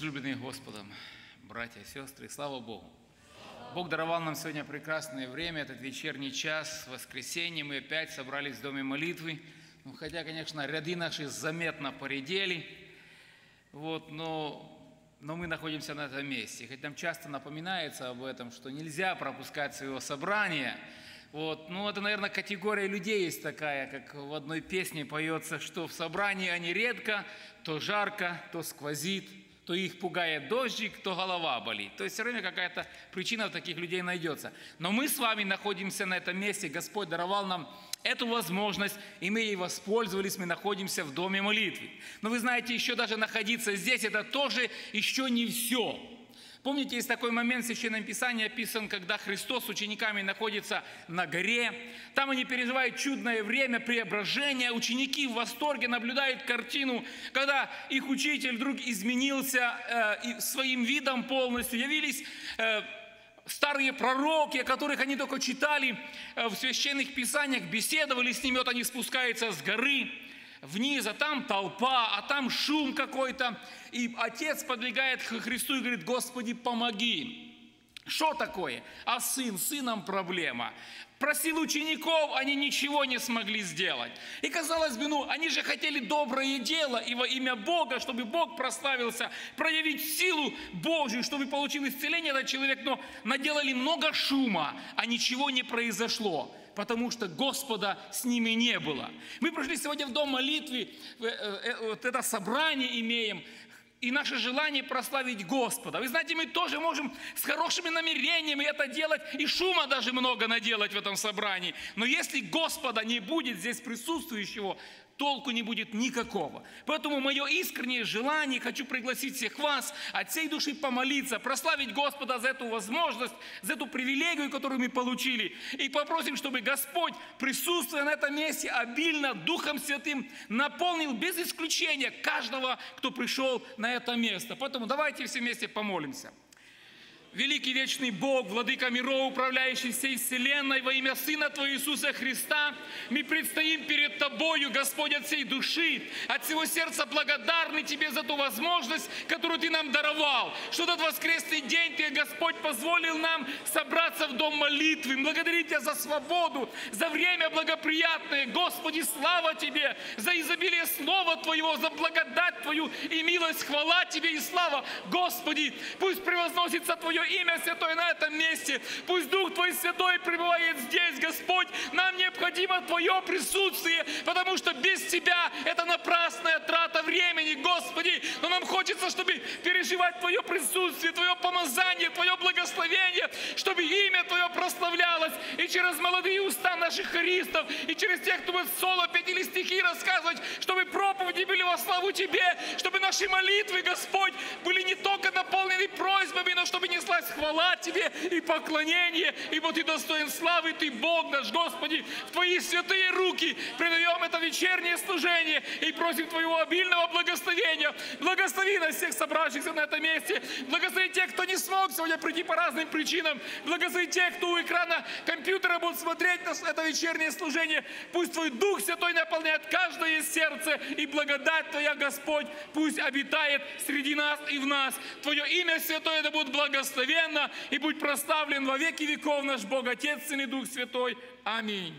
Возлюбленные Господом, братья и сестры, слава Богу! Бог даровал нам сегодня прекрасное время, этот вечерний час, воскресенье. Мы опять собрались в Доме молитвы. Ну, хотя, конечно, ряды наши заметно поредели, вот, но, но мы находимся на этом месте. Хоть нам часто напоминается об этом, что нельзя пропускать своего собрания. Вот, ну, это, наверное, категория людей есть такая, как в одной песне поется, что в собрании они редко, то жарко, то сквозит – то их пугает дождик, то голова болит. То есть все время какая-то причина у таких людей найдется. Но мы с вами находимся на этом месте. Господь даровал нам эту возможность, и мы ей воспользовались, мы находимся в доме молитвы. Но вы знаете, еще даже находиться здесь, это тоже еще не все. Помните, есть такой момент в Священном Писании описан, когда Христос с учениками находится на горе. Там они переживают чудное время преображения. Ученики в восторге наблюдают картину, когда их учитель вдруг изменился э, своим видом полностью. Явились э, старые пророки, о которых они только читали э, в священных писаниях, беседовали с ними, вот они спускаются с горы вниз, а там толпа, а там шум какой-то. И отец подвигает к Христу и говорит, Господи, помоги. Что такое? А сын, сыном проблема. Просил учеников, они ничего не смогли сделать. И казалось бы, ну, они же хотели доброе дело и во имя Бога, чтобы Бог прославился, проявить силу Божью, чтобы получил исцеление этот человек, но наделали много шума, а ничего не произошло потому что Господа с ними не было. Мы пришли сегодня в дом молитвы, э, э, вот это собрание имеем, и наше желание прославить Господа. Вы знаете, мы тоже можем с хорошими намерениями это делать, и шума даже много наделать в этом собрании. Но если Господа не будет здесь присутствующего, толку не будет никакого. Поэтому мое искреннее желание, хочу пригласить всех вас от всей души помолиться, прославить Господа за эту возможность, за эту привилегию, которую мы получили. И попросим, чтобы Господь, присутствуя на этом месте, обильно Духом Святым наполнил без исключения каждого, кто пришел на это место. Поэтому давайте все вместе помолимся. Великий вечный Бог, Владыка миров, управляющий всей вселенной, во имя Сына Твоего Иисуса Христа, мы предстоим перед Тобою, Господь, от всей души, от всего сердца благодарны Тебе за ту возможность, которую Ты нам даровал, что этот воскресный день Ты, Господь, позволил нам собраться в дом молитвы. Благодарим Тебя за свободу, за время благоприятное. Господи, слава Тебе за изобилие Слова Твоего, за благодать Твою и милость, хвала Тебе и слава. Господи, пусть превозносится Твое Твое имя святое на этом месте. Пусть Дух Твой Святой пребывает здесь, Господь. Нам необходимо Твое присутствие, потому что без Тебя это напрасная трата времени, Господи. Но нам хочется, чтобы переживать Твое присутствие, Твое помазание, Твое благословение, чтобы имя Твое прославлялось. И через молодые уста наших хористов, и через тех, кто будет соло петь или стихи рассказывать, чтобы проповеди были во славу Тебе, чтобы наши молитвы, Господь, были не только наполнены просьбами, но чтобы не неслась хвала Тебе и поклонение, ибо Ты достоин славы, Ты Бог наш, Господи, в Твои святые руки предаем это вечернее служение и просим Твоего обильного благословения. Благослови нас всех собравшихся на этом месте. Благослови тех, кто не смог сегодня прийти по разным причинам. Благослови тех, кто у экрана компьютера будет смотреть на это вечернее служение. Пусть Твой Дух Святой наполняет каждое сердце и благодать Твоя, Господь, пусть обитает среди нас и в нас. Твое имя Святое да будет благословено благословенно и будь прославлен во веки веков наш Бог, Отец, Сын и Дух Святой. Аминь.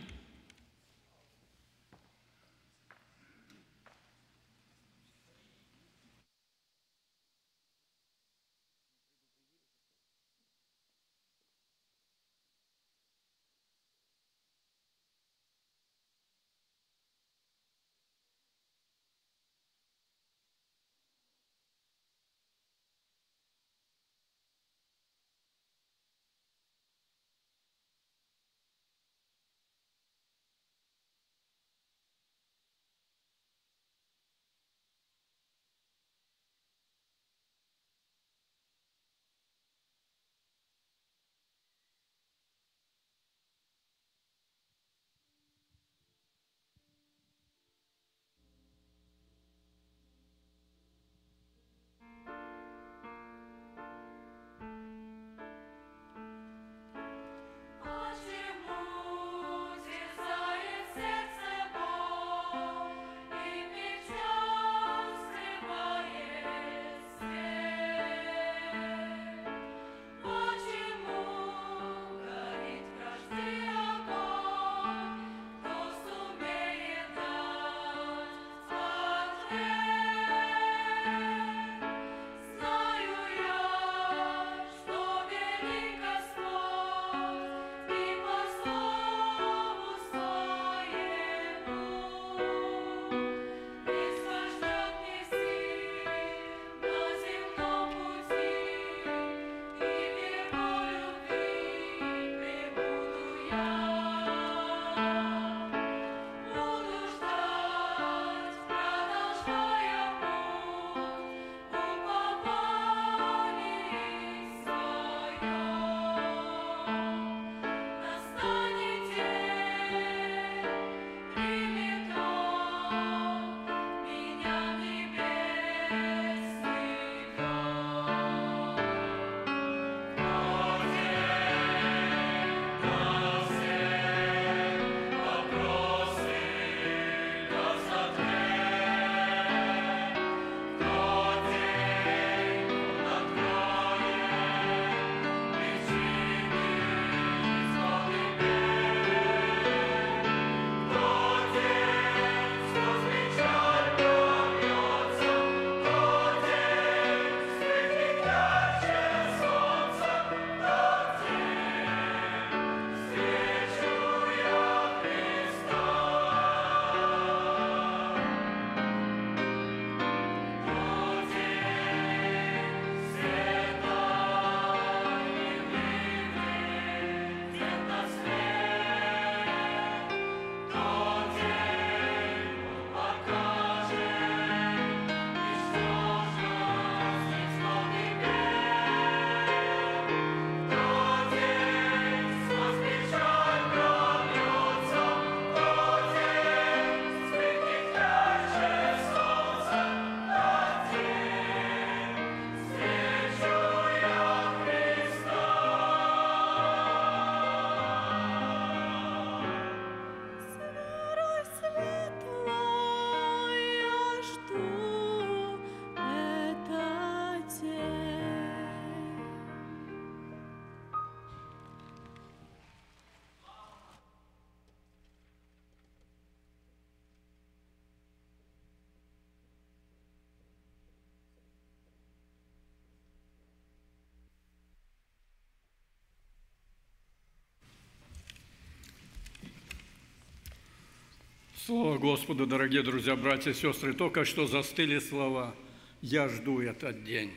Слава Господу, дорогие друзья, братья и сестры. Только что застыли слова «Я жду этот день».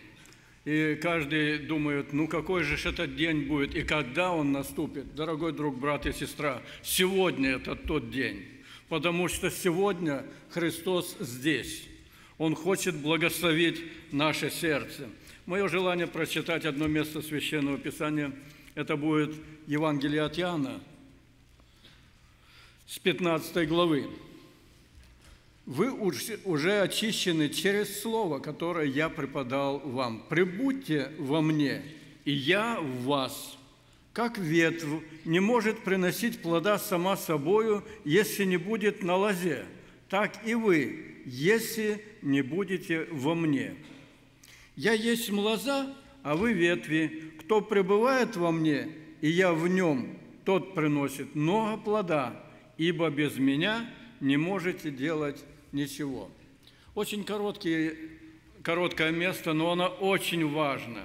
И каждый думает, ну какой же этот день будет и когда он наступит. Дорогой друг, брат и сестра, сегодня это тот день, потому что сегодня Христос здесь. Он хочет благословить наше сердце. Мое желание прочитать одно место Священного Писания, это будет Евангелие от Иоанна, с 15 главы. Вы уже очищены через Слово, которое я преподал вам. Прибудьте во мне, и я в вас. Как ветвь не может приносить плода сама собою, если не будет на лозе, так и вы, если не будете во мне. Я есть лоза, а вы ветви. Кто пребывает во мне, и я в нем, тот приносит много плода, ибо без меня не можете делать ничего. Очень короткий, короткое место, но оно очень важно.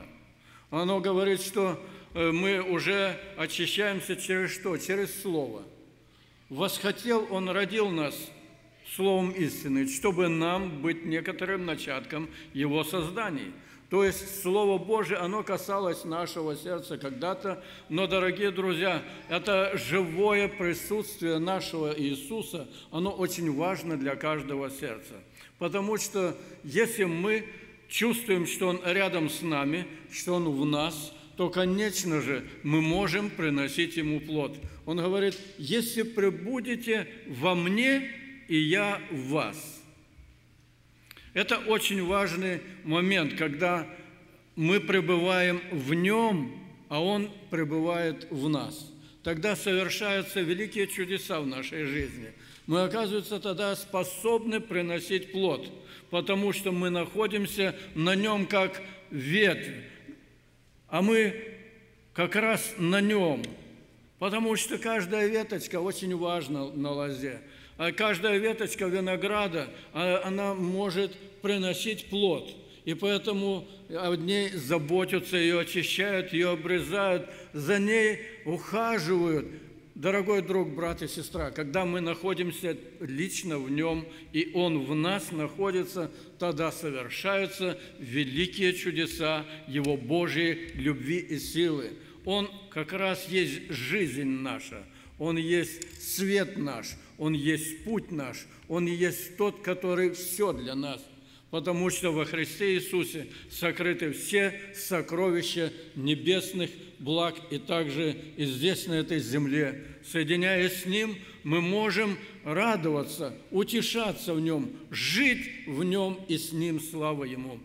Оно говорит, что э, мы уже очищаемся через что? Через Слово. Восхотел Он, родил нас Словом истины, чтобы нам быть некоторым начатком Его созданий – то есть Слово Божие, оно касалось нашего сердца когда-то, но, дорогие друзья, это живое присутствие нашего Иисуса, оно очень важно для каждого сердца. Потому что если мы чувствуем, что Он рядом с нами, что Он в нас, то, конечно же, мы можем приносить Ему плод. Он говорит, если пребудете во мне, и я в вас – это очень важный момент, когда мы пребываем в Нем, а Он пребывает в нас. Тогда совершаются великие чудеса в нашей жизни. Мы, оказывается, тогда способны приносить плод, потому что мы находимся на нем как ветвь, а мы как раз на нем, потому что каждая веточка очень важна на лозе. А каждая веточка винограда, а, она может приносить плод. И поэтому о ней заботятся, ее очищают, ее обрезают, за ней ухаживают. Дорогой друг, брат и сестра, когда мы находимся лично в нем, и он в нас находится, тогда совершаются великие чудеса Его Божьей любви и силы. Он как раз есть жизнь наша, Он есть свет наш, он есть путь наш, Он есть тот, который все для нас. Потому что во Христе Иисусе сокрыты все сокровища небесных благ и также и здесь, на этой земле. Соединяясь с Ним, мы можем радоваться, утешаться в Нем, жить в Нем и с Ним, слава Ему.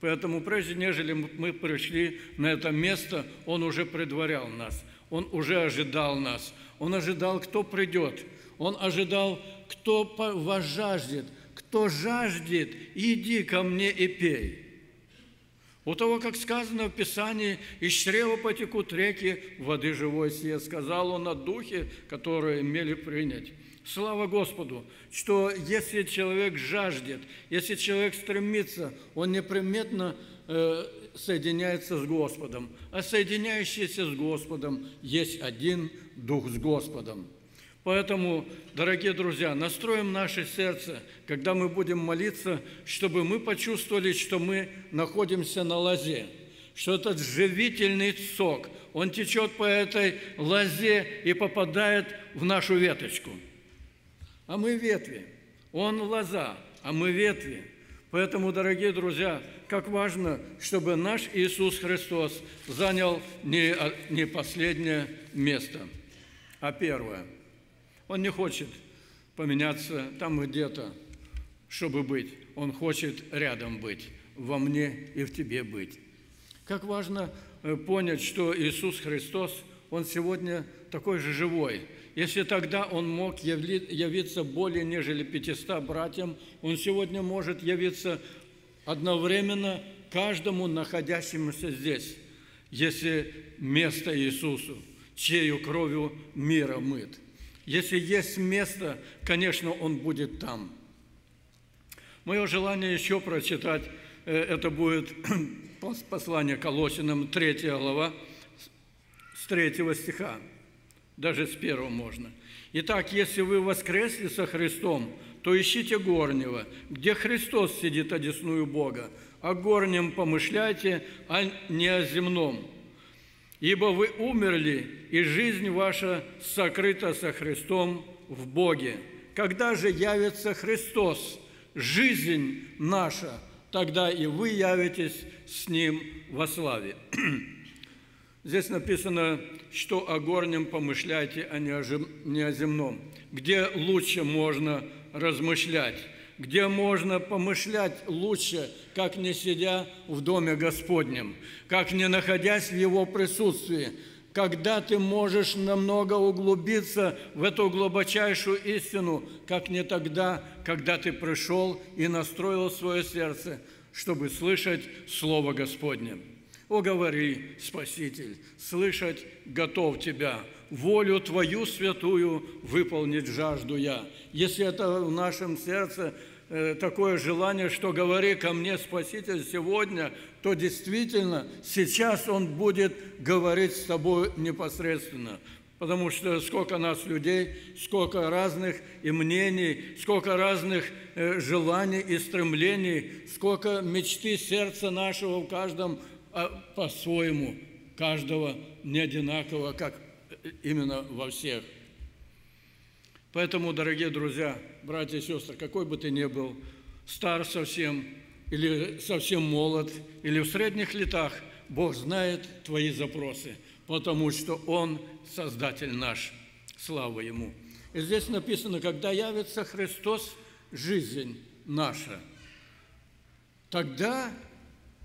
Поэтому прежде, нежели мы пришли на это место, Он уже предварял нас, Он уже ожидал нас, Он ожидал, кто придет – он ожидал, кто вас жаждет, кто жаждет, иди ко мне и пей. У того, как сказано в Писании, из чрева потекут реки воды живой сие, сказал он о духе, которые имели принять. Слава Господу, что если человек жаждет, если человек стремится, он неприметно э, соединяется с Господом. А соединяющийся с Господом есть один Дух с Господом. Поэтому, дорогие друзья, настроим наше сердце, когда мы будем молиться, чтобы мы почувствовали, что мы находимся на лозе, что этот живительный сок, он течет по этой лозе и попадает в нашу веточку. А мы ветви. Он лоза, а мы ветви. Поэтому, дорогие друзья, как важно, чтобы наш Иисус Христос занял не, не последнее место, а первое – он не хочет поменяться там где-то, чтобы быть. Он хочет рядом быть, во мне и в тебе быть. Как важно э, понять, что Иисус Христос, Он сегодня такой же живой. Если тогда Он мог явиться более нежели 500 братьям, Он сегодня может явиться одновременно каждому находящемуся здесь, если место Иисусу, чею кровью мира мыт – если есть место, конечно, он будет там. Мое желание еще прочитать, э, это будет послание Колосинам, 3 глава, с 3 стиха, даже с 1 можно. Итак, если вы воскресли со Христом, то ищите горнего, где Христос сидит одесную Бога, о горнем помышляйте, а не о земном. Ибо вы умерли, и жизнь ваша сокрыта со Христом в Боге. Когда же явится Христос, жизнь наша, тогда и вы явитесь с Ним во славе. Здесь написано, что о горнем помышляйте, а не о земном. Где лучше можно размышлять? Где можно помышлять лучше, как не сидя в Доме Господнем, как не находясь в Его присутствии, когда ты можешь намного углубиться в эту глубочайшую истину, как не тогда, когда ты пришел и настроил свое сердце, чтобы слышать Слово Господне. О, говори, Спаситель, слышать готов Тебя, волю Твою святую выполнить жажду я. Если это в нашем сердце такое желание, что говори ко мне, Спаситель, сегодня, то действительно сейчас Он будет говорить с тобой непосредственно. Потому что сколько нас людей, сколько разных и мнений, сколько разных э, желаний и стремлений, сколько мечты сердца нашего в каждом а по-своему, каждого не одинаково, как именно во всех. Поэтому, дорогие друзья, братья и сестры, какой бы ты ни был, стар совсем, или совсем молод, или в средних летах, Бог знает твои запросы, потому что Он Создатель наш. Слава Ему. И здесь написано, когда явится Христос, жизнь наша, тогда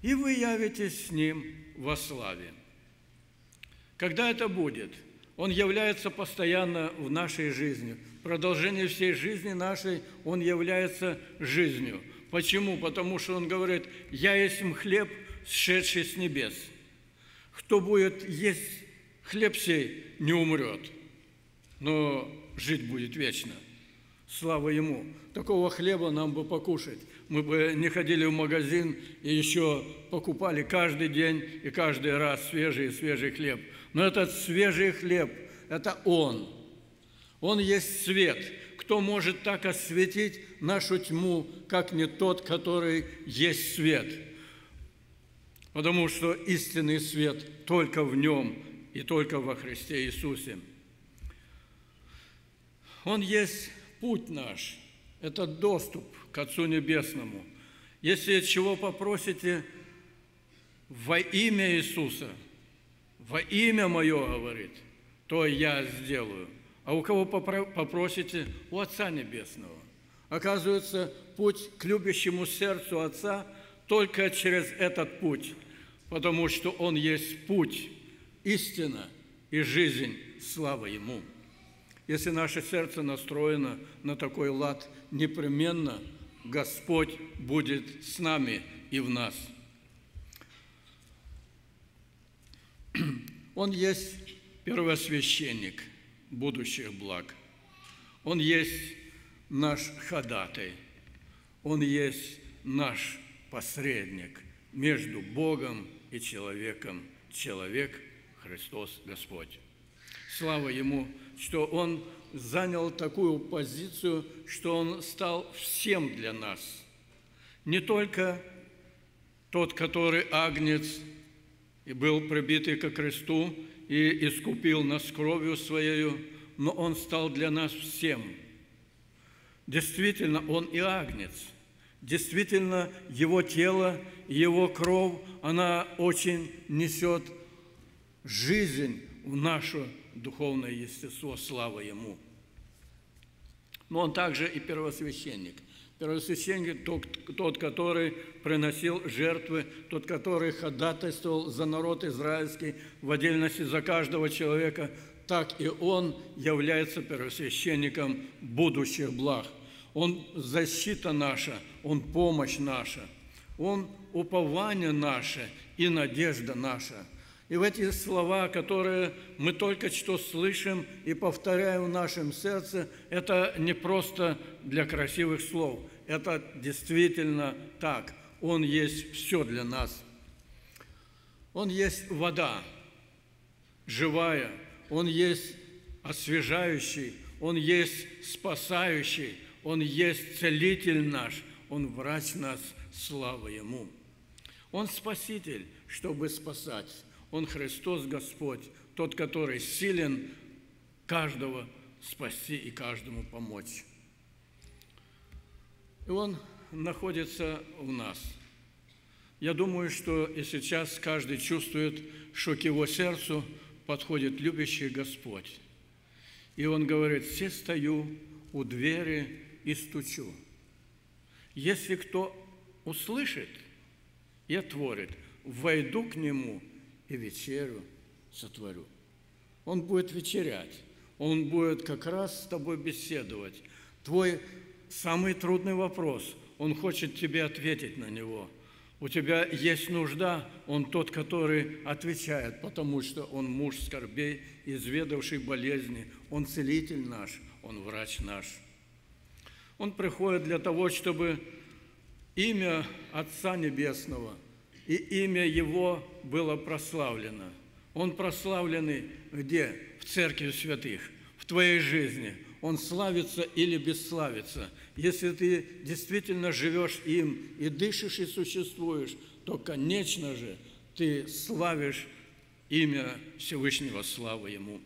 и вы явитесь с Ним во славе. Когда это будет? Он является постоянно в нашей жизни. Продолжение всей жизни нашей Он является жизнью. Почему? Потому что Он говорит, «Я есть хлеб, сшедший с небес. Кто будет есть хлеб сей, не умрет, но жить будет вечно». Слава Ему! Такого хлеба нам бы покушать мы бы не ходили в магазин и еще покупали каждый день и каждый раз свежий свежий хлеб. Но этот свежий хлеб – это Он. Он есть свет. Кто может так осветить нашу тьму, как не тот, который есть свет? Потому что истинный свет только в Нем и только во Христе Иисусе. Он есть путь наш, это доступ – к Отцу Небесному. Если чего попросите во имя Иисуса, во имя Мое, говорит, то я сделаю. А у кого попросите? У Отца Небесного. Оказывается, путь к любящему сердцу Отца только через этот путь, потому что Он есть путь, истина и жизнь. Слава Ему! Если наше сердце настроено на такой лад, непременно – Господь будет с нами и в нас. Он есть первосвященник будущих благ. Он есть наш ходатай. Он есть наш посредник между Богом и человеком. Человек Христос Господь. Слава Ему, что Он занял такую позицию, что Он стал всем для нас. Не только тот, который агнец и был прибитый ко кресту и искупил нас кровью Своею, но Он стал для нас всем. Действительно, Он и агнец. Действительно, Его тело, Его кровь, она очень несет жизнь в нашу духовное естество, слава Ему. Но Он также и первосвященник. Первосвященник тот, тот, который приносил жертвы, тот, который ходатайствовал за народ израильский, в отдельности за каждого человека, так и Он является первосвященником будущих благ. Он защита наша, Он помощь наша, Он упование наше и надежда наша – и в эти слова, которые мы только что слышим и повторяем в нашем сердце, это не просто для красивых слов, это действительно так. Он есть все для нас. Он есть вода, живая, Он есть освежающий, Он есть спасающий, Он есть целитель наш, Он врач нас, слава Ему. Он спаситель, чтобы спасать. Он Христос Господь, тот, который силен каждого спасти и каждому помочь. И Он находится в нас. Я думаю, что и сейчас каждый чувствует, что к его сердцу подходит любящий Господь. И он говорит, все стою у двери и стучу. Если кто услышит и отворит, войду к нему и вечерю сотворю. Он будет вечерять, он будет как раз с тобой беседовать. Твой самый трудный вопрос, он хочет тебе ответить на него. У тебя есть нужда, он тот, который отвечает, потому что он муж скорбей, изведавший болезни, он целитель наш, он врач наш. Он приходит для того, чтобы имя Отца Небесного и имя Его было прославлено. Он прославленный где? В Церкви Святых, в твоей жизни. Он славится или бесславится. Если ты действительно живешь им и дышишь и существуешь, то, конечно же, ты славишь имя Всевышнего, слава Ему.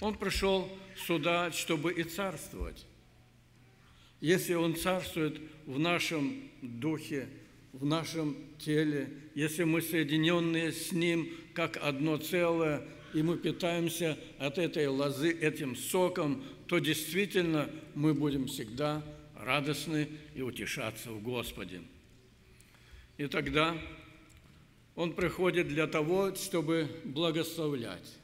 Он пришел сюда, чтобы и царствовать. Если Он царствует в нашем духе, в нашем теле, если мы соединенные с Ним как одно целое, и мы питаемся от этой лозы, этим соком, то действительно мы будем всегда радостны и утешаться в Господе. И тогда Он приходит для того, чтобы благословлять.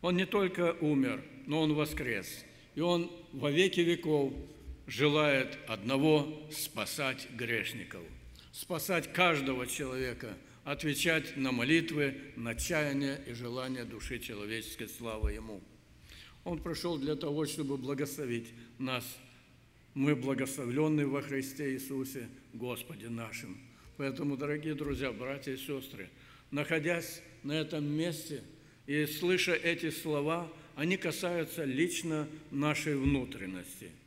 Он не только умер, но Он воскрес. И Он во веки веков желает одного – спасать грешников, спасать каждого человека, отвечать на молитвы, на чаяния и желания души человеческой, слава Ему. Он пришел для того, чтобы благословить нас. Мы благословленные во Христе Иисусе, Господе нашим. Поэтому, дорогие друзья, братья и сестры, находясь на этом месте и слыша эти слова, они касаются лично нашей внутренности –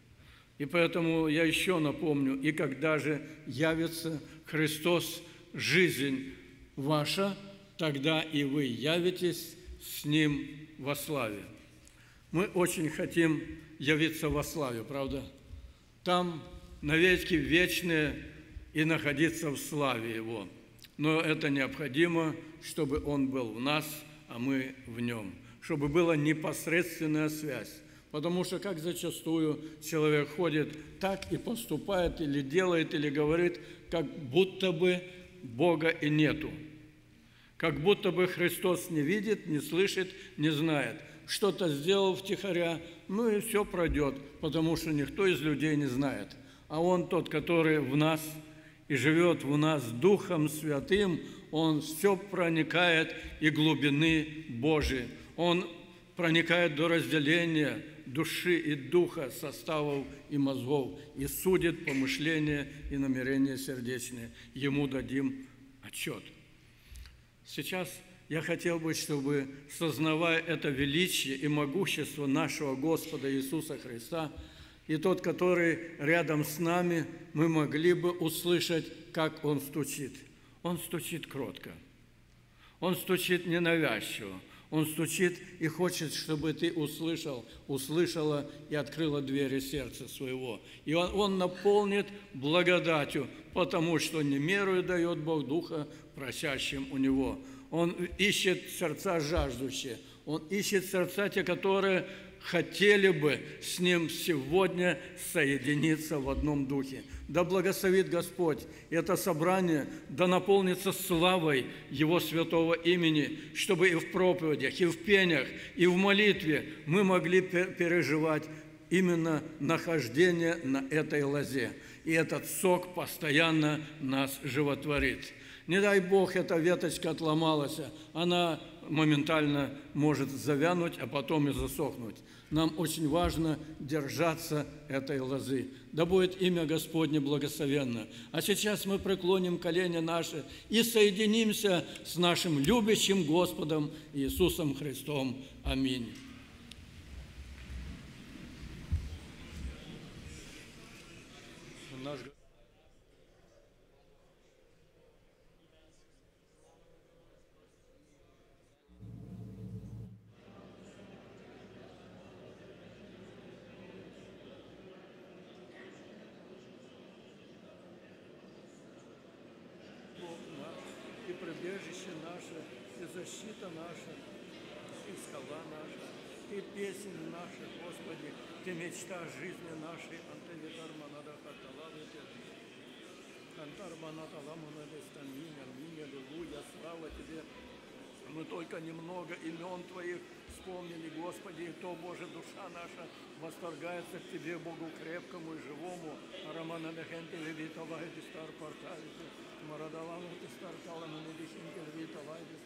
и поэтому я еще напомню, и когда же явится Христос, жизнь ваша, тогда и вы явитесь с Ним во славе. Мы очень хотим явиться во славе, правда? Там навеки вечные и находиться в славе Его. Но это необходимо, чтобы Он был в нас, а мы в Нем, чтобы была непосредственная связь Потому что как зачастую человек ходит, так и поступает, или делает, или говорит, как будто бы Бога и нету. Как будто бы Христос не видит, не слышит, не знает. Что-то сделал втихаря, ну и все пройдет, потому что никто из людей не знает. А Он тот, который в нас и живет в нас Духом Святым, Он все проникает и глубины Божии. Он проникает до разделения – души и духа, составов и мозгов, и судит помышления и намерения сердечные. Ему дадим отчет. Сейчас я хотел бы, чтобы, сознавая это величие и могущество нашего Господа Иисуса Христа, и тот, который рядом с нами, мы могли бы услышать, как Он стучит. Он стучит кротко. Он стучит ненавязчиво. Он стучит и хочет, чтобы ты услышал, услышала и открыла двери сердца своего. И он, он наполнит благодатью, потому что не мерую дает Бог Духа просящим у Него. Он ищет сердца жаждущие, Он ищет сердца те, которые хотели бы с Ним сегодня соединиться в одном духе. Да благословит Господь это собрание, да наполнится славой Его святого имени, чтобы и в проповедях, и в пениях, и в молитве мы могли переживать именно нахождение на этой лозе. И этот сок постоянно нас животворит. Не дай Бог, эта веточка отломалась, она моментально может завянуть, а потом и засохнуть. Нам очень важно держаться этой лозы. Да будет имя Господне благословенно. А сейчас мы преклоним колени наши и соединимся с нашим любящим Господом Иисусом Христом. Аминь. прибежище наше, Ты защита наша, Ты скала наша, Ты песень наша, Господи, Ты мечта жизни нашей, Антавитар Манада Хаталавы Антар Маната Ламана Дестамин, Аминь, Аллилуйя, слава Тебе. Мы только немного имен Твоих вспомнили, Господи, и то, Боже, душа наша восторгается к Тебе, Богу крепкому и живому. Романа Мехенте Левита Вайди Стар Порталите, Марадалану Стар Калана Медихинте Левита Вайди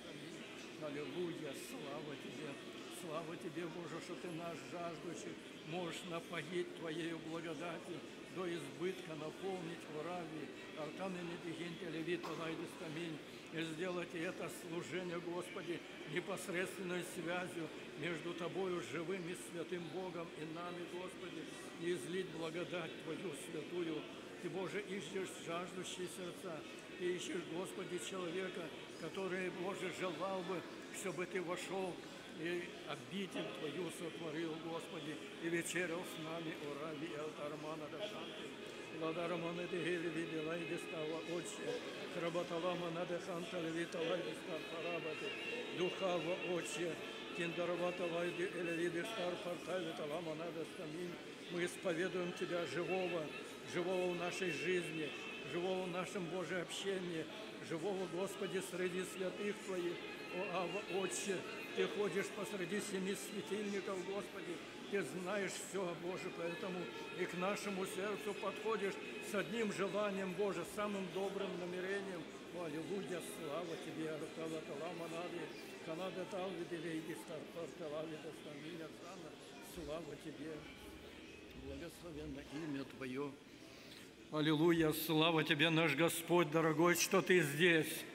Аллилуйя, слава Тебе. Слава Тебе, Боже, что Ты наш жаждущий можешь напоить Твоею благодатью, до избытка наполнить в Раве, Артаны Медигинте Левита Лайдис Каминь, и сделать это служение, Господи, непосредственной связью между Тобою, живым и святым Богом, и нами, Господи, и излить благодать Твою святую. Ты, Боже, ищешь жаждущие сердца, Ты ищешь, Господи, человека, который, Боже, желал бы, чтобы Ты вошел и обитель Твою сотворил, Господи, и вечерял с нами, о раби и алтармана Даханты. Ладарамана Дегели видела и дистава Отче, Храbatалама Надеханта Левита Лайдистар Парабати, Духава Отче, Киндаравата Лайди Элевиды Стар Партавита Лама Надестамин. Мы исповедуем Тебя живого, живого в нашей жизни, живого в нашем Божьем общении, живого, Господи, среди святых Твоих, о Ава, Отче, Ты ходишь посреди семи светильников, Господи, Ты знаешь все, Боже, поэтому и к нашему сердцу подходишь с одним желанием, Боже, самым добрым намерением. Аллилуйя, слава Тебе, Артала Талама Нави, Канада Талви Делейди Стартар Талави Дастаминя Сана, слава Тебе, благословенно имя Твое. Аллилуйя, слава Тебе, наш Господь, дорогой, что Ты здесь.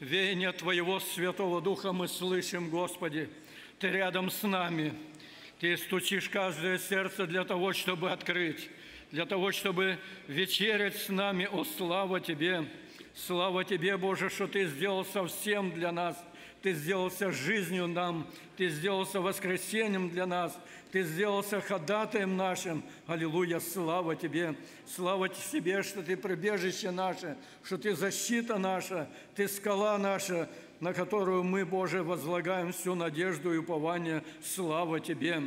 Веяние Твоего Святого Духа мы слышим, Господи. Ты рядом с нами. Ты стучишь каждое сердце для того, чтобы открыть, для того, чтобы вечерять с нами. О, слава Тебе! Слава Тебе, Боже, что Ты сделал совсем для нас. Ты сделался жизнью нам, Ты сделался воскресением для нас, Ты сделался ходатаем нашим. Аллилуйя, слава Тебе! Слава Тебе, что Ты прибежище наше, что Ты защита наша, Ты скала наша, на которую мы, Боже, возлагаем всю надежду и упование. Слава Тебе!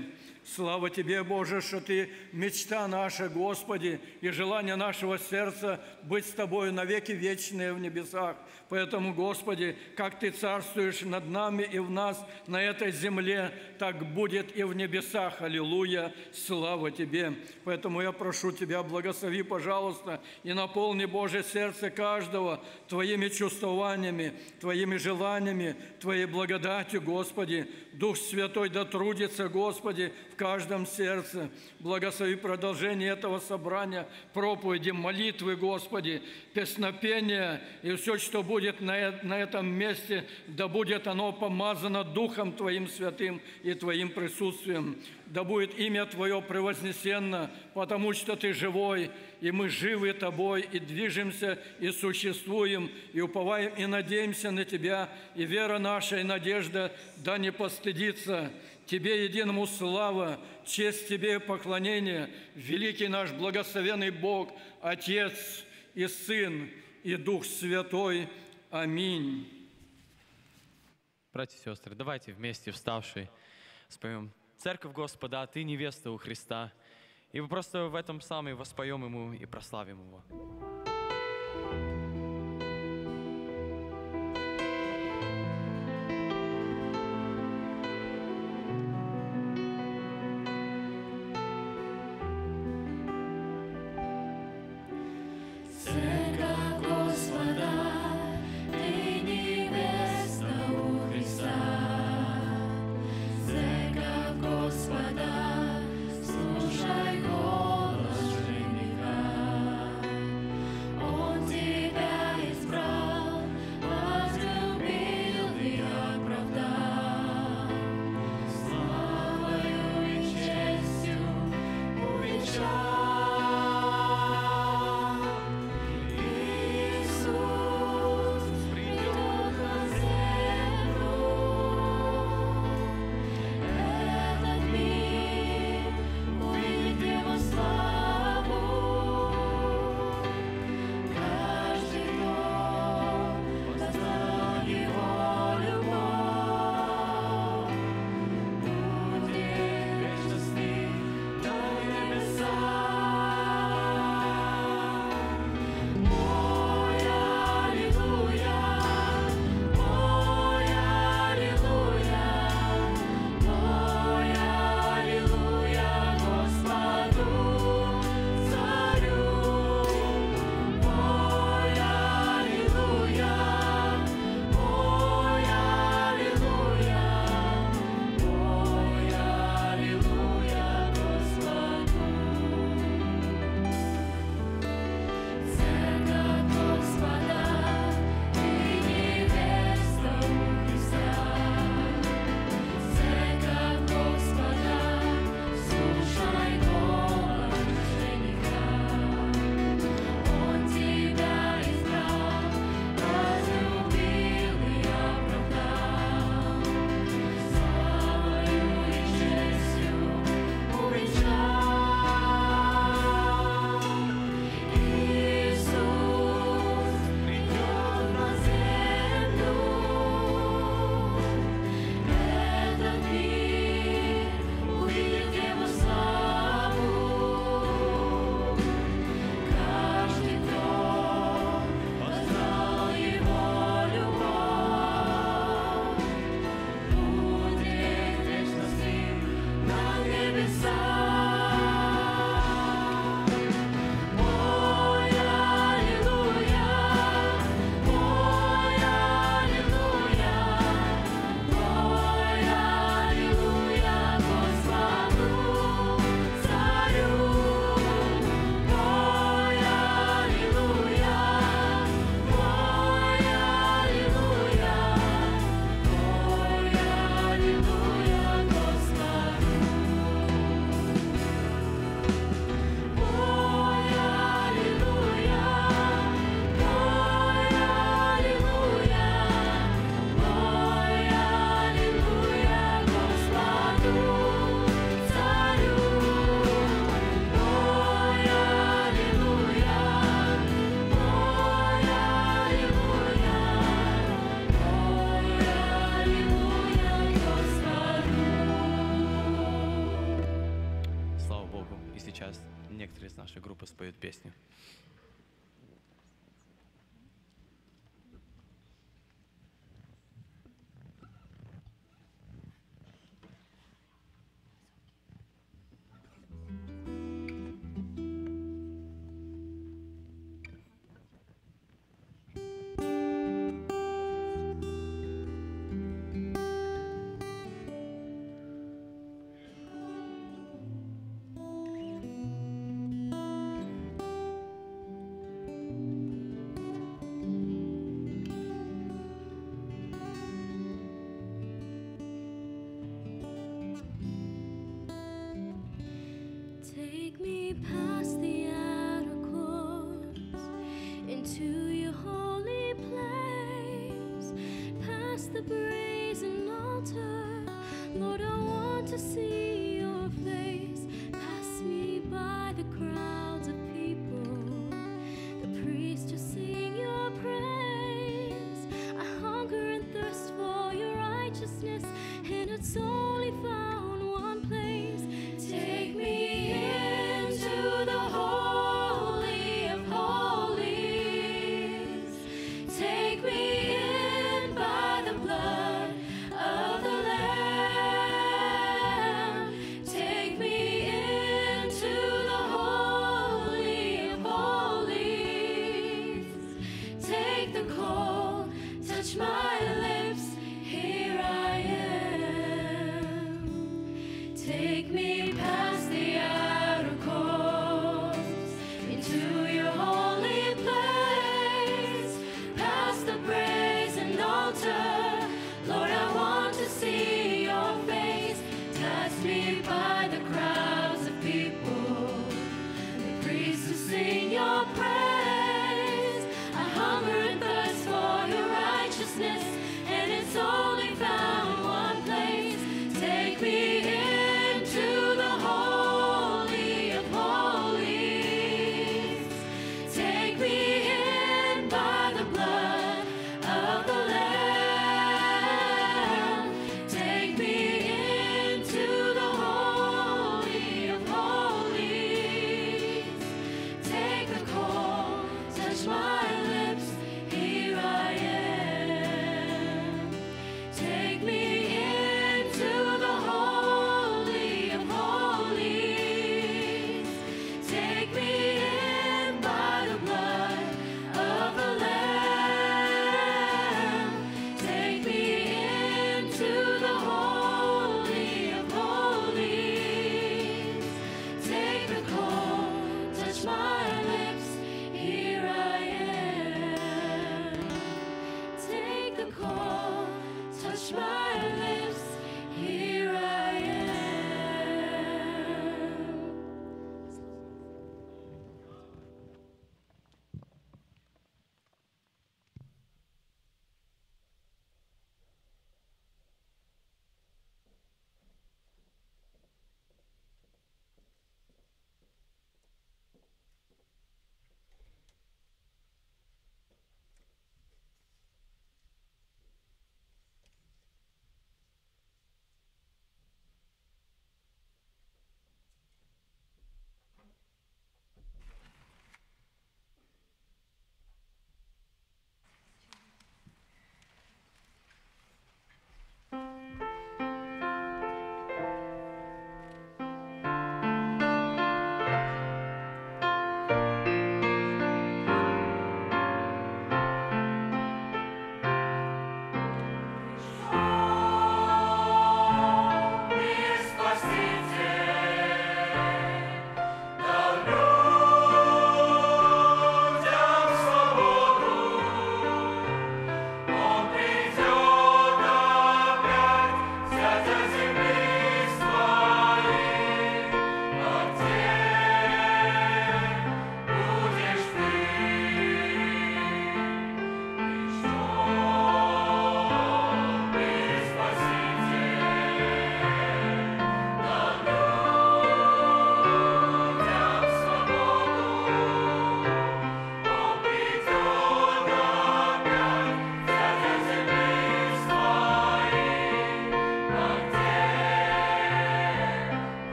Слава Тебе, Боже, что Ты мечта наша, Господи, и желание нашего сердца быть с Тобою навеки вечные в небесах. Поэтому, Господи, как Ты царствуешь над нами и в нас на этой земле, так будет и в небесах. Аллилуйя! Слава Тебе! Поэтому я прошу Тебя, благослови, пожалуйста, и наполни, Боже, сердце каждого Твоими чувствованиями, Твоими желаниями, Твоей благодатью, Господи. Дух Святой да трудится, Господи, в каждом сердце. Благослови продолжение этого собрания, проповеди, молитвы, Господи, песнопения и все, что будет на, на этом месте, да будет оно помазано Духом Твоим Святым и Твоим присутствием. Да будет имя Твое превознесенно, потому что Ты живой, и мы живы Тобой, и движемся, и существуем, и уповаем, и надеемся на Тебя, и вера наша, и надежда да не постыдится. Тебе единому слава, честь Тебе поклонение, великий наш благословенный Бог, Отец и Сын и Дух Святой. Аминь. Братья и сестры, давайте вместе вставшие споем «Церковь Господа, а Ты невеста у Христа». И мы просто в этом псалме воспоем Ему и прославим Его.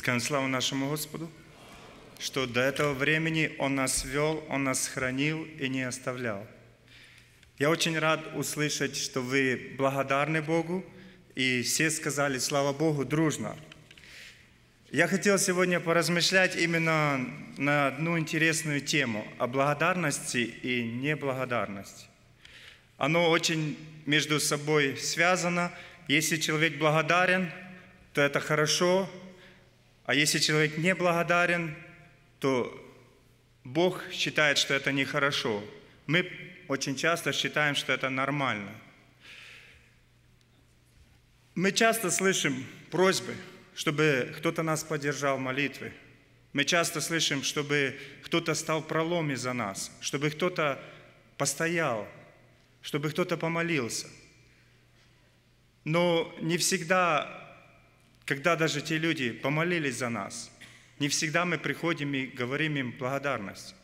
Скажем славу нашему Господу, что до этого времени Он нас вел, Он нас хранил и не оставлял. Я очень рад услышать, что вы благодарны Богу, и все сказали «Слава Богу» дружно. Я хотел сегодня поразмышлять именно на одну интересную тему – о благодарности и неблагодарности. Оно очень между собой связано. Если человек благодарен, то это хорошо, а если человек не благодарен, то Бог считает, что это нехорошо. Мы очень часто считаем, что это нормально. Мы часто слышим просьбы, чтобы кто-то нас поддержал в молитве. Мы часто слышим, чтобы кто-то стал проломе за нас, чтобы кто-то постоял, чтобы кто-то помолился. Но не всегда, когда даже те люди помолились за нас, не всегда мы приходим и говорим им благодарность.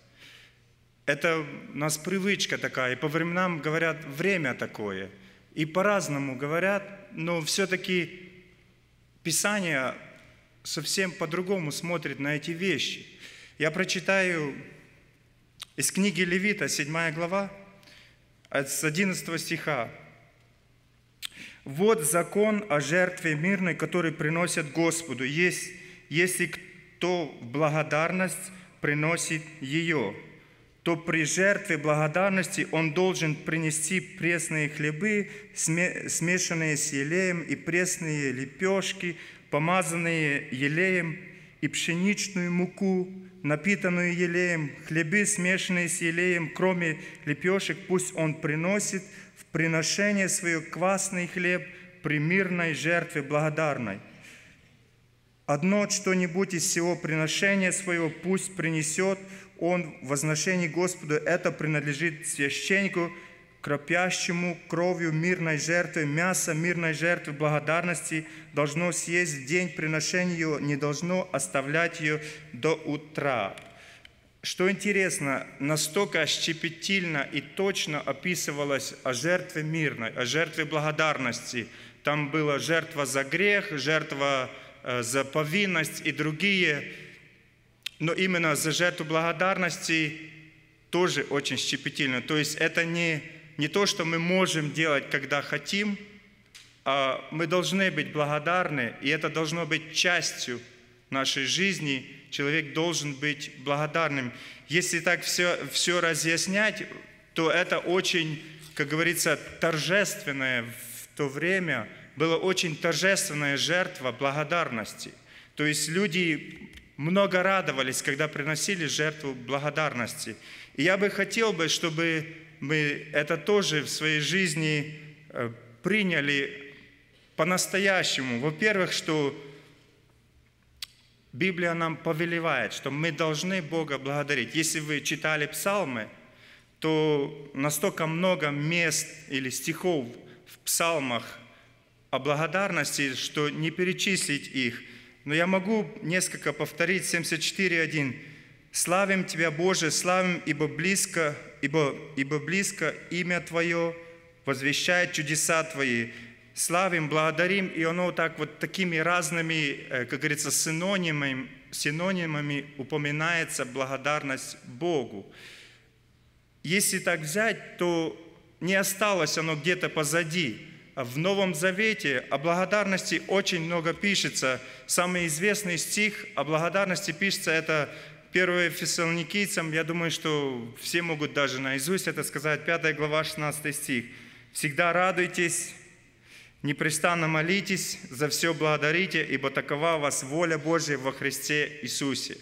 Это у нас привычка такая, и по временам говорят время такое, и по-разному говорят, но все-таки Писание совсем по-другому смотрит на эти вещи. Я прочитаю из книги Левита, 7 глава, с 11 стиха. «Вот закон о жертве мирной, который приносят Господу, есть, если кто в благодарность приносит ее, то при жертве благодарности он должен принести пресные хлебы, смешанные с елеем, и пресные лепешки, помазанные елеем, и пшеничную муку, напитанную елеем, хлебы, смешанные с елеем, кроме лепешек, пусть он приносит приношение свое квасный хлеб при мирной жертве благодарной. Одно что-нибудь из всего приношения своего пусть принесет он в возношении Господу, это принадлежит священнику, кропящему кровью мирной жертвы, мясо мирной жертвы благодарности должно съесть в день приношения ее, не должно оставлять ее до утра. Что интересно, настолько щепетильно и точно описывалось о жертве мирной, о жертве благодарности. Там была жертва за грех, жертва э, за повинность и другие но именно за жертву благодарности тоже очень щепетильно. То есть это не, не то, что мы можем делать, когда хотим, а мы должны быть благодарны, и это должно быть частью нашей жизни. Человек должен быть благодарным. Если так все, все разъяснять, то это очень, как говорится, торжественное в то время, была очень торжественная жертва благодарности. То есть люди много радовались, когда приносили жертву благодарности. И я бы хотел бы, чтобы мы это тоже в своей жизни э, приняли по-настоящему. Во-первых, что Библия нам повелевает, что мы должны Бога благодарить. Если вы читали псалмы, то настолько много мест или стихов в псалмах о благодарности, что не перечислить их – но я могу несколько повторить 74.1. «Славим Тебя, Боже, славим, ибо близко, ибо, ибо близко имя Твое, возвещает чудеса Твои. Славим, благодарим». И оно так вот такими разными, э, как говорится, синонимами, синонимами упоминается благодарность Богу. Если так взять, то не осталось оно где-то позади – в Новом Завете о благодарности очень много пишется. Самый известный стих о благодарности пишется, это 1 Фессалоникийцам, я думаю, что все могут даже наизусть это сказать, 5 глава, 16 стих. «Всегда радуйтесь, непрестанно молитесь, за все благодарите, ибо такова у вас воля Божья во Христе Иисусе».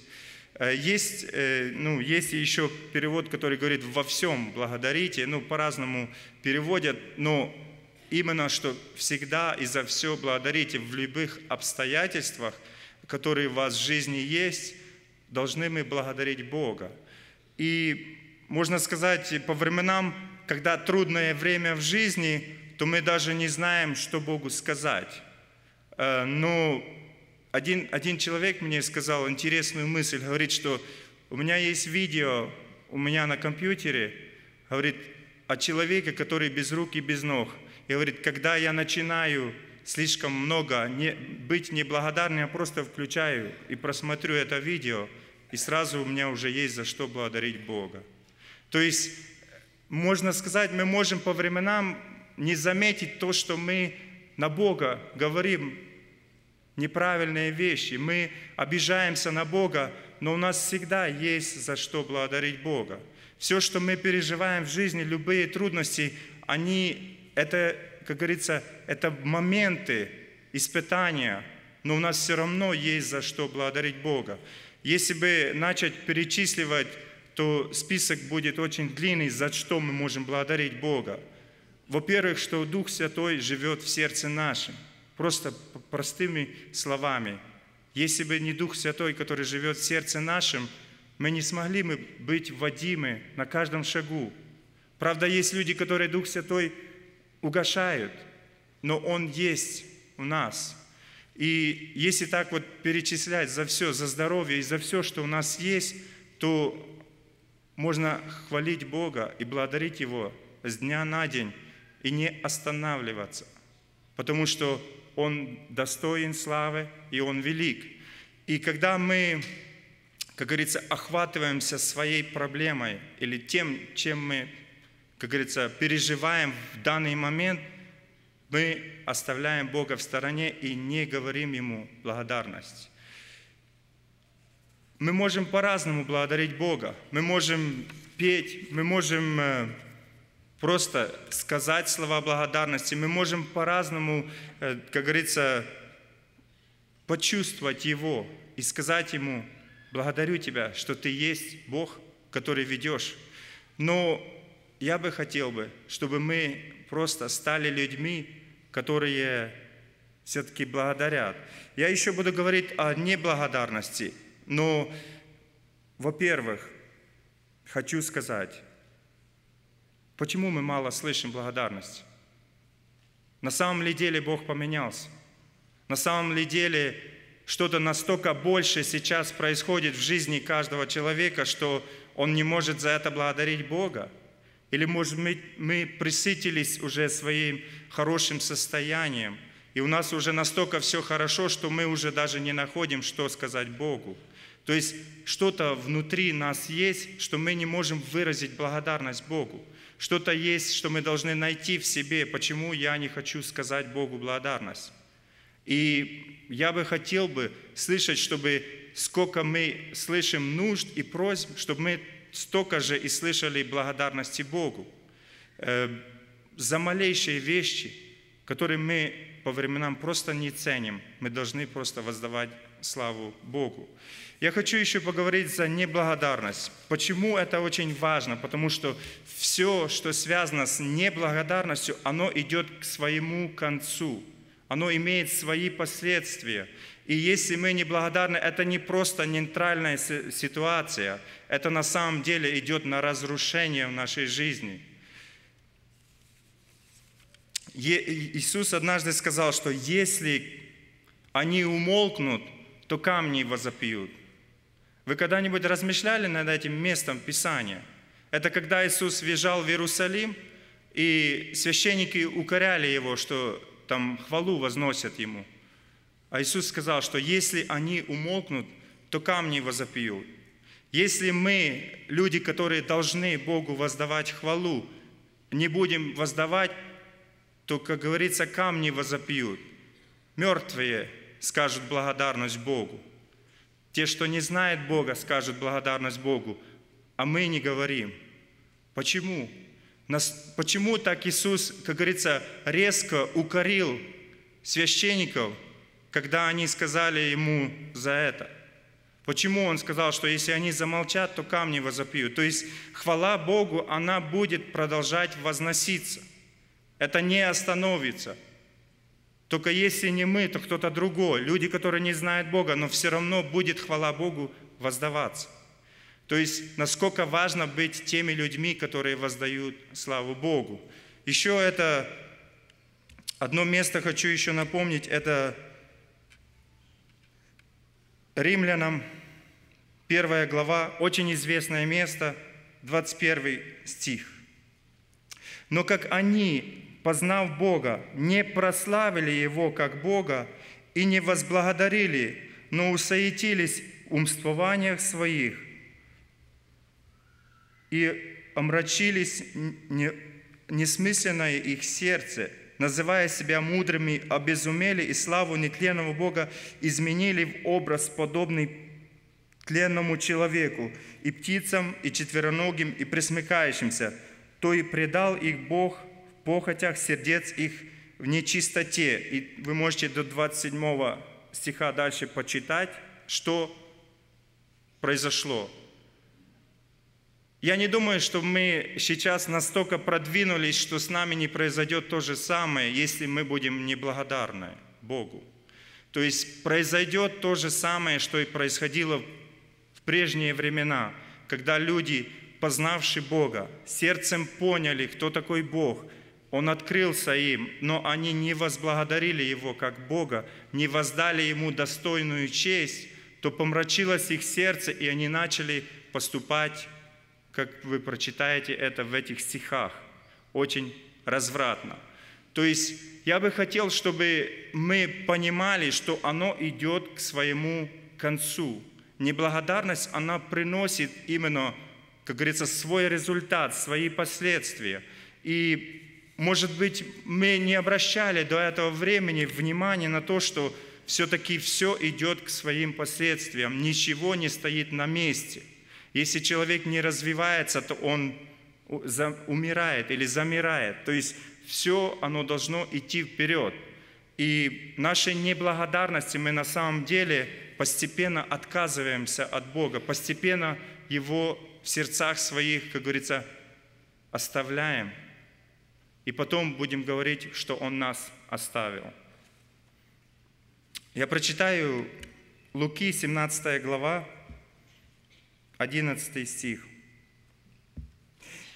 Э, есть, э, ну, есть еще перевод, который говорит «во всем благодарите», ну, по-разному переводят, но именно что всегда и за все благодарите в любых обстоятельствах, которые у вас в жизни есть, должны мы благодарить Бога. И можно сказать, по временам, когда трудное время в жизни, то мы даже не знаем, что Богу сказать. Э, но один, один человек мне сказал интересную мысль, говорит, что у меня есть видео, у меня на компьютере, говорит, о человеке, который без рук и без ног – и говорит, когда я начинаю слишком много не, быть неблагодарным, я просто включаю и просмотрю это видео, и сразу у меня уже есть за что благодарить Бога. То есть, можно сказать, мы можем по временам не заметить то, что мы на Бога говорим неправильные вещи, мы обижаемся на Бога, но у нас всегда есть за что благодарить Бога. Все, что мы переживаем в жизни, любые трудности, они, это, как говорится, это моменты испытания, но у нас все равно есть за что благодарить Бога. Если бы начать перечисливать, то список будет очень длинный, за что мы можем благодарить Бога. Во-первых, что Дух Святой живет в сердце нашем. Просто простыми словами. Если бы не Дух Святой, который живет в сердце нашем, мы не смогли бы быть вводимы на каждом шагу. Правда, есть люди, которые Дух Святой угошают, но Он есть у нас. И если так вот перечислять за все, за здоровье и за все, что у нас есть, то можно хвалить Бога и благодарить Его с дня на день и не останавливаться, потому что Он достоин славы и Он велик. И когда мы, как говорится, охватываемся своей проблемой или тем, чем мы, как говорится, переживаем в данный момент, мы оставляем Бога в стороне и не говорим Ему благодарность. Мы можем по-разному благодарить Бога. Мы можем петь, мы можем э, просто сказать слова благодарности. Мы можем по-разному, э, как говорится, почувствовать Его и сказать Ему, благодарю Тебя, что Ты есть Бог, который ведешь. Но я бы хотел бы, чтобы мы просто стали людьми, которые все-таки благодарят. Я еще буду говорить о неблагодарности, но, во-первых, хочу сказать, почему мы мало слышим благодарность. На самом ли деле Бог поменялся? На самом ли деле что-то настолько больше сейчас происходит в жизни каждого человека, что он не может за это благодарить Бога? Или, может быть, мы присытились уже своим хорошим состоянием, и у нас уже настолько все хорошо, что мы уже даже не находим, что сказать Богу. То есть что-то внутри нас есть, что мы не можем выразить благодарность Богу. Что-то есть, что мы должны найти в себе, почему я не хочу сказать Богу благодарность. И я бы хотел бы слышать, чтобы сколько мы слышим нужд и просьб, чтобы мы столько же и слышали благодарности Богу э, за малейшие вещи, которые мы по временам просто не ценим. Мы должны просто воздавать славу Богу. Я хочу еще поговорить за неблагодарность. Почему это очень важно? Потому что все, что связано с неблагодарностью, оно идет к своему концу. Оно имеет свои последствия. И если мы неблагодарны, это не просто нейтральная ситуация, это на самом деле идет на разрушение в нашей жизни. Иисус однажды сказал, что если они умолкнут, то камни возопьют. Вы когда-нибудь размышляли над этим местом Писания? Это когда Иисус въезжал в Иерусалим, и священники укоряли его, что там хвалу возносят ему. А Иисус сказал, что если они умолкнут, то камни возопьют. Если мы, люди, которые должны Богу воздавать хвалу, не будем воздавать, то, как говорится, камни возопьют. Мертвые скажут благодарность Богу. Те, что не знают Бога, скажут благодарность Богу, а мы не говорим. Почему? Почему так Иисус, как говорится, резко укорил священников, когда они сказали Ему за это? Почему Он сказал, что если они замолчат, то камни возопьют? То есть хвала Богу, она будет продолжать возноситься. Это не остановится. Только если не мы, то кто-то другой. Люди, которые не знают Бога, но все равно будет хвала Богу воздаваться. То есть, насколько важно быть теми людьми, которые воздают славу Богу. Еще это, одно место хочу еще напомнить, это Римлянам, первая глава, очень известное место, 21 стих. «Но как они познав Бога, не прославили Его как Бога и не возблагодарили, но усуетились в умствованиях своих и омрачились не- несмысленное их сердце, называя себя мудрыми, обезумели и славу нетленного Бога изменили в образ, подобный тленному человеку, и птицам, и четвероногим, и пресмыкающимся, то и предал их Бог похотях сердец их в нечистоте. И вы можете до 27 стиха дальше почитать, что произошло. Я не думаю, что мы сейчас настолько продвинулись, что с нами не произойдет то же самое, если мы будем неблагодарны Богу. То есть произойдет то же самое, что и происходило в прежние времена, когда люди, познавшие Бога, сердцем поняли, кто такой Бог, Он открылся им, но они не возблагодарили Его как Бога, не воздали Ему достойную честь, то помрачилось их сердце, и они начали поступать как вы прочитаете это в этих стихах, очень развратно. То есть я бы хотел, чтобы мы понимали, что оно идет к своему концу. Неблагодарность, она приносит именно, как говорится, свой результат, свои последствия. И, может быть, мы не обращали до этого времени внимания на то, что все-таки все идет к своим последствиям, ничего не стоит на месте – если человек не развивается, то он умирает или замирает. То есть все оно должно идти вперед. И нашей неблагодарности мы на самом деле постепенно отказываемся от Бога, постепенно Его в сердцах своих, как говорится, оставляем. И потом будем говорить, что Он нас оставил. Я прочитаю Луки, 17 глава, 11 стих.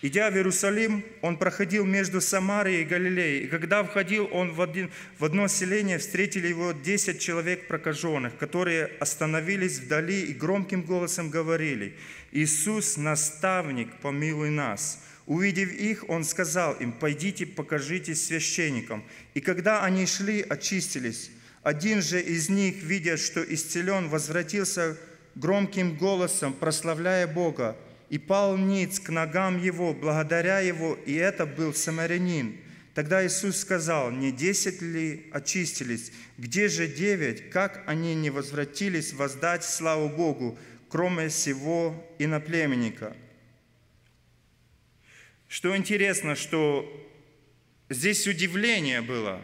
Идя в Иерусалим, он проходил между Самарией и Галилеей. И когда входил он в, один, в одно селение, встретили его десять человек прокаженных, которые остановились вдали и громким голосом говорили, «Иисус, наставник, помилуй нас». Увидев их, он сказал им, «Пойдите, покажитесь священникам». И когда они шли, очистились. Один же из них, видя, что исцелен, возвратился громким голосом, прославляя Бога, и пал ниц к ногам Его, благодаря Его, и это был самарянин. Тогда Иисус сказал, не десять ли очистились, где же девять, как они не возвратились воздать славу Богу, кроме сего иноплеменника? Что интересно, что здесь удивление было.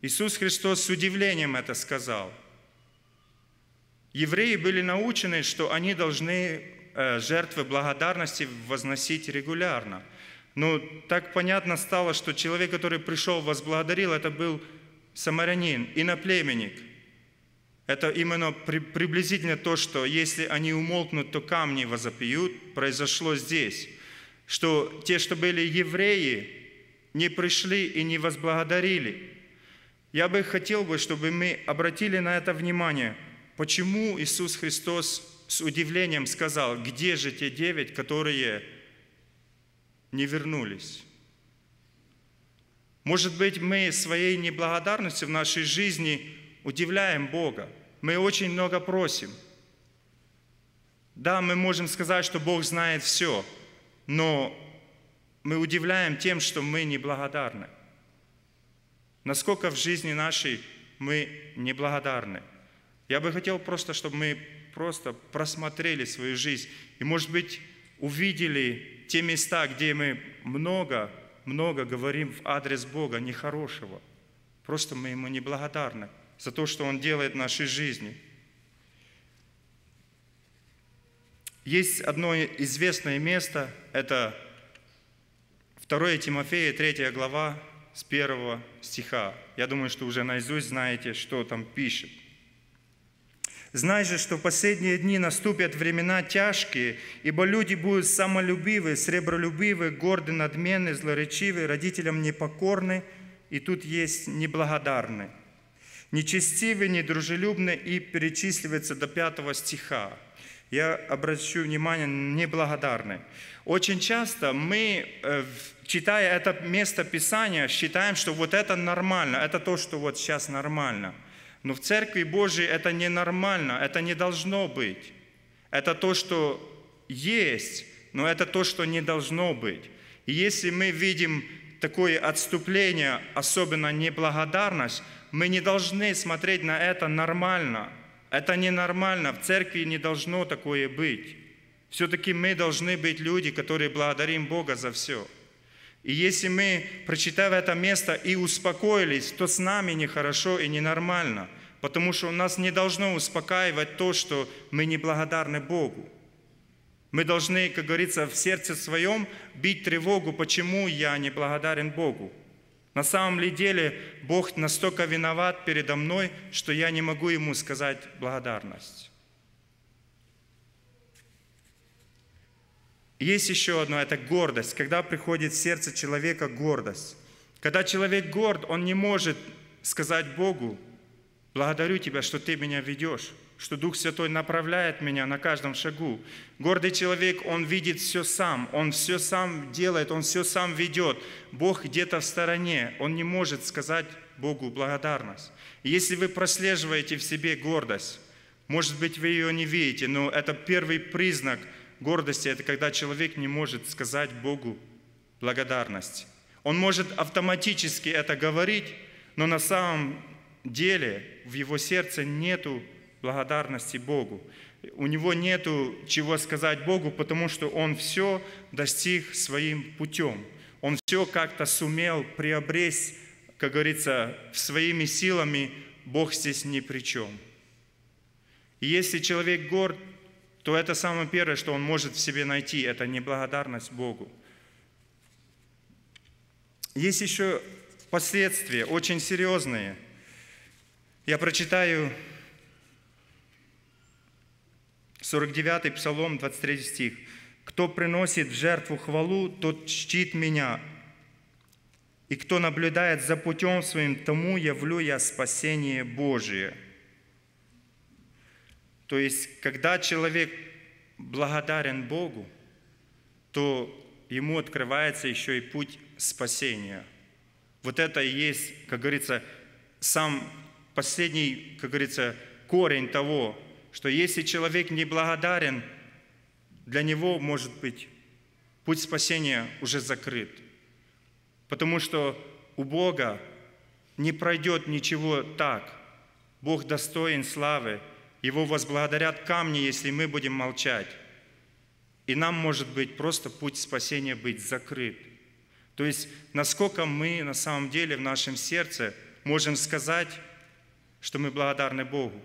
Иисус Христос с удивлением это сказал – Евреи были научены, что они должны э, жертвы благодарности возносить регулярно. Но так понятно стало, что человек, который пришел, возблагодарил, это был самарянин, иноплеменник. Это именно приблизительно то, что если они умолкнут, то камни возопьют, произошло здесь. Что те, что были евреи, не пришли и не возблагодарили. Я бы хотел бы, чтобы мы обратили на это внимание – Почему Иисус Христос с удивлением сказал, где же те девять, которые не вернулись? Может быть, мы своей неблагодарностью в нашей жизни удивляем Бога. Мы очень много просим. Да, мы можем сказать, что Бог знает все, но мы удивляем тем, что мы неблагодарны. Насколько в жизни нашей мы неблагодарны. Я бы хотел просто, чтобы мы просто просмотрели свою жизнь и, может быть, увидели те места, где мы много, много говорим в адрес Бога нехорошего. Просто мы Ему неблагодарны за то, что Он делает в нашей жизни. Есть одно известное место, это 2 Тимофея, 3 глава, с 1 стиха. Я думаю, что уже наизусть знаете, что там пишет. Знай же, что в последние дни наступят времена тяжкие, ибо люди будут самолюбивы, сребролюбивы, горды, надменны, злоречивы, родителям непокорны, и тут есть неблагодарны, нечестивы, недружелюбны, и перечисливается до пятого стиха. Я обращу внимание, неблагодарны. Очень часто мы, э, читая это место Писания, считаем, что вот это нормально, это то, что вот сейчас нормально. Но в Церкви Божьей это не нормально, это не должно быть. Это то, что есть, но это то, что не должно быть. И если мы видим такое отступление, особенно неблагодарность, мы не должны смотреть на это нормально. Это ненормально, в церкви не должно такое быть. Все-таки мы должны быть люди, которые благодарим Бога за все. И если мы, прочитав это место, и успокоились, то с нами нехорошо и ненормально, потому что нас не должно успокаивать то, что мы не благодарны Богу. Мы должны, как говорится, в сердце своем бить тревогу, почему я не благодарен Богу. На самом ли деле Бог настолько виноват передо мной, что я не могу Ему сказать благодарность. Есть еще одно, это гордость. Когда приходит в сердце человека гордость. Когда человек горд, он не может сказать Богу, благодарю Тебя, что Ты меня ведешь, что Дух Святой направляет меня на каждом шагу. Гордый человек, он видит все сам, он все сам делает, он все сам ведет. Бог где-то в стороне, он не может сказать Богу благодарность. Если вы прослеживаете в себе гордость, может быть, вы ее не видите, но это первый признак гордости, это когда человек не может сказать Богу благодарность. Он может автоматически это говорить, но на самом деле в его сердце нету благодарности Богу. У него нету чего сказать Богу, потому что он все достиг своим путем. Он все как-то сумел приобрести, как говорится, своими силами, Бог здесь ни при чем. И если человек горд, то это самое первое, что он может в себе найти, это неблагодарность Богу. Есть еще последствия, очень серьезные. Я прочитаю 49 Псалом, 23 стих. «Кто приносит в жертву хвалу, тот чтит меня, и кто наблюдает за путем своим, тому явлю я спасение Божие». То есть, когда человек благодарен Богу, то ему открывается еще и путь спасения. Вот это и есть, как говорится, сам последний, как говорится, корень того, что если человек не благодарен, для него, может быть, путь спасения уже закрыт. Потому что у Бога не пройдет ничего так. Бог достоин славы. Его возблагодарят камни, если мы будем молчать. И нам, может быть, просто путь спасения быть закрыт. То есть, насколько мы на самом деле в нашем сердце можем сказать, что мы благодарны Богу.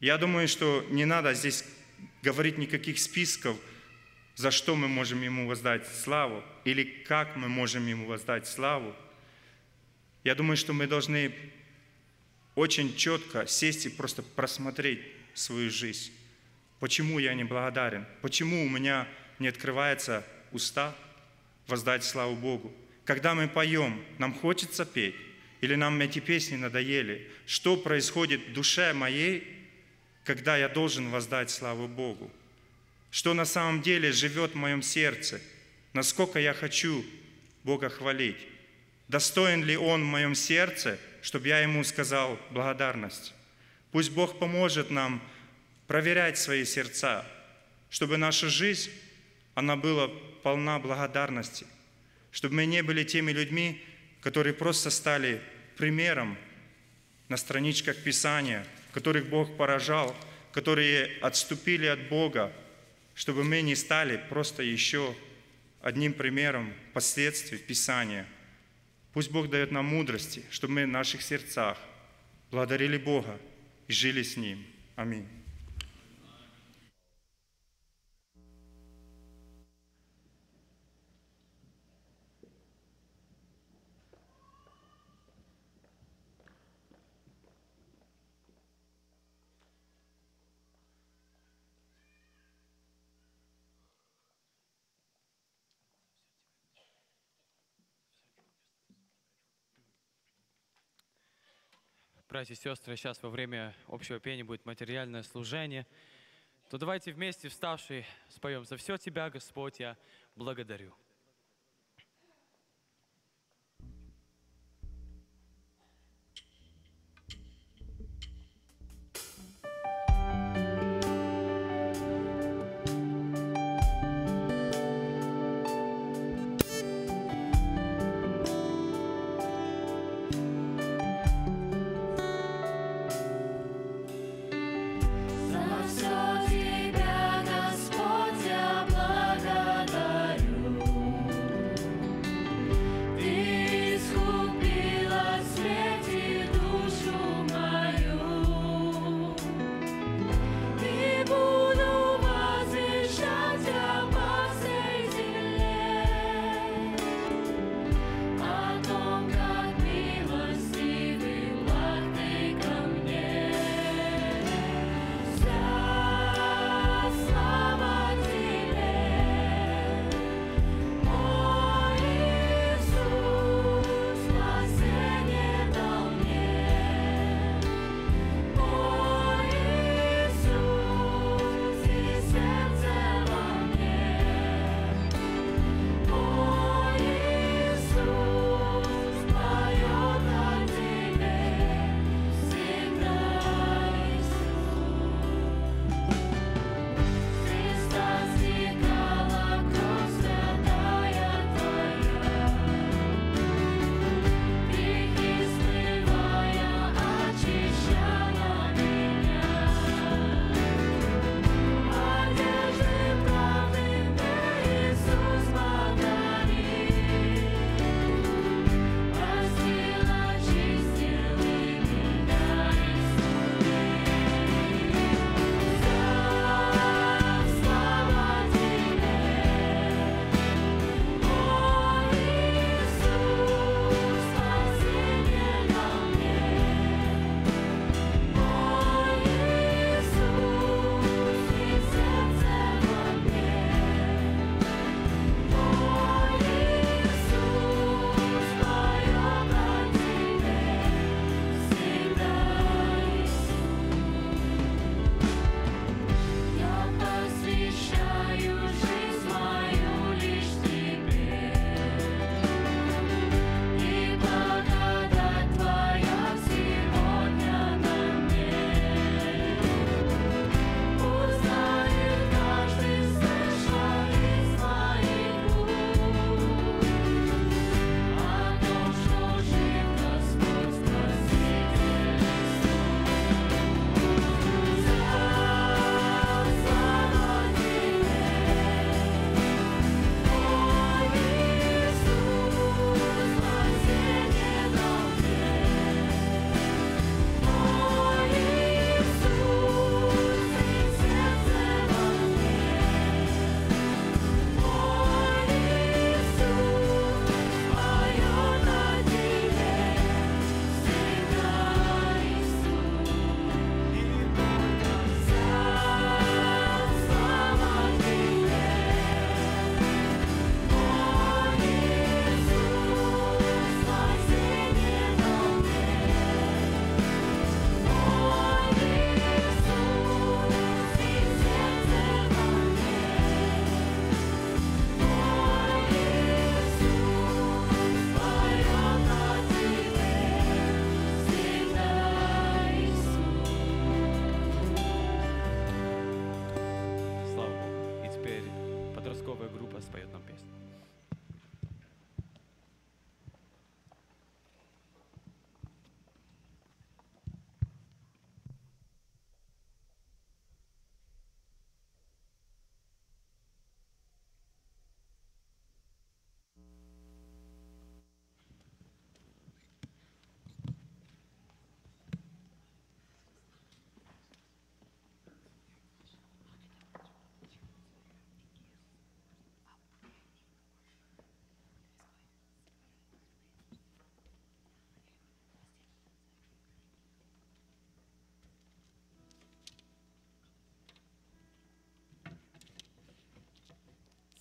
Я думаю, что не надо здесь говорить никаких списков, за что мы можем Ему воздать славу или как мы можем Ему воздать славу. Я думаю, что мы должны очень четко сесть и просто просмотреть свою жизнь. Почему я не благодарен? Почему у меня не открывается уста воздать славу Богу? Когда мы поем, нам хочется петь? Или нам эти песни надоели? Что происходит в душе моей, когда я должен воздать славу Богу? Что на самом деле живет в моем сердце? Насколько я хочу Бога хвалить? Достоин ли Он в моем сердце, чтобы я Ему сказал благодарность? Пусть Бог поможет нам проверять свои сердца, чтобы наша жизнь, она была полна благодарности, чтобы мы не были теми людьми, которые просто стали примером на страничках Писания, которых Бог поражал, которые отступили от Бога, чтобы мы не стали просто еще одним примером последствий Писания. Пусть Бог дает нам мудрости, чтобы мы в наших сердцах благодарили Бога и жили с Ним. Аминь. братья и сестры, сейчас во время общего пения будет материальное служение, то давайте вместе, вставший споем «За все Тебя, Господь, я благодарю».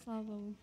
Слава Богу.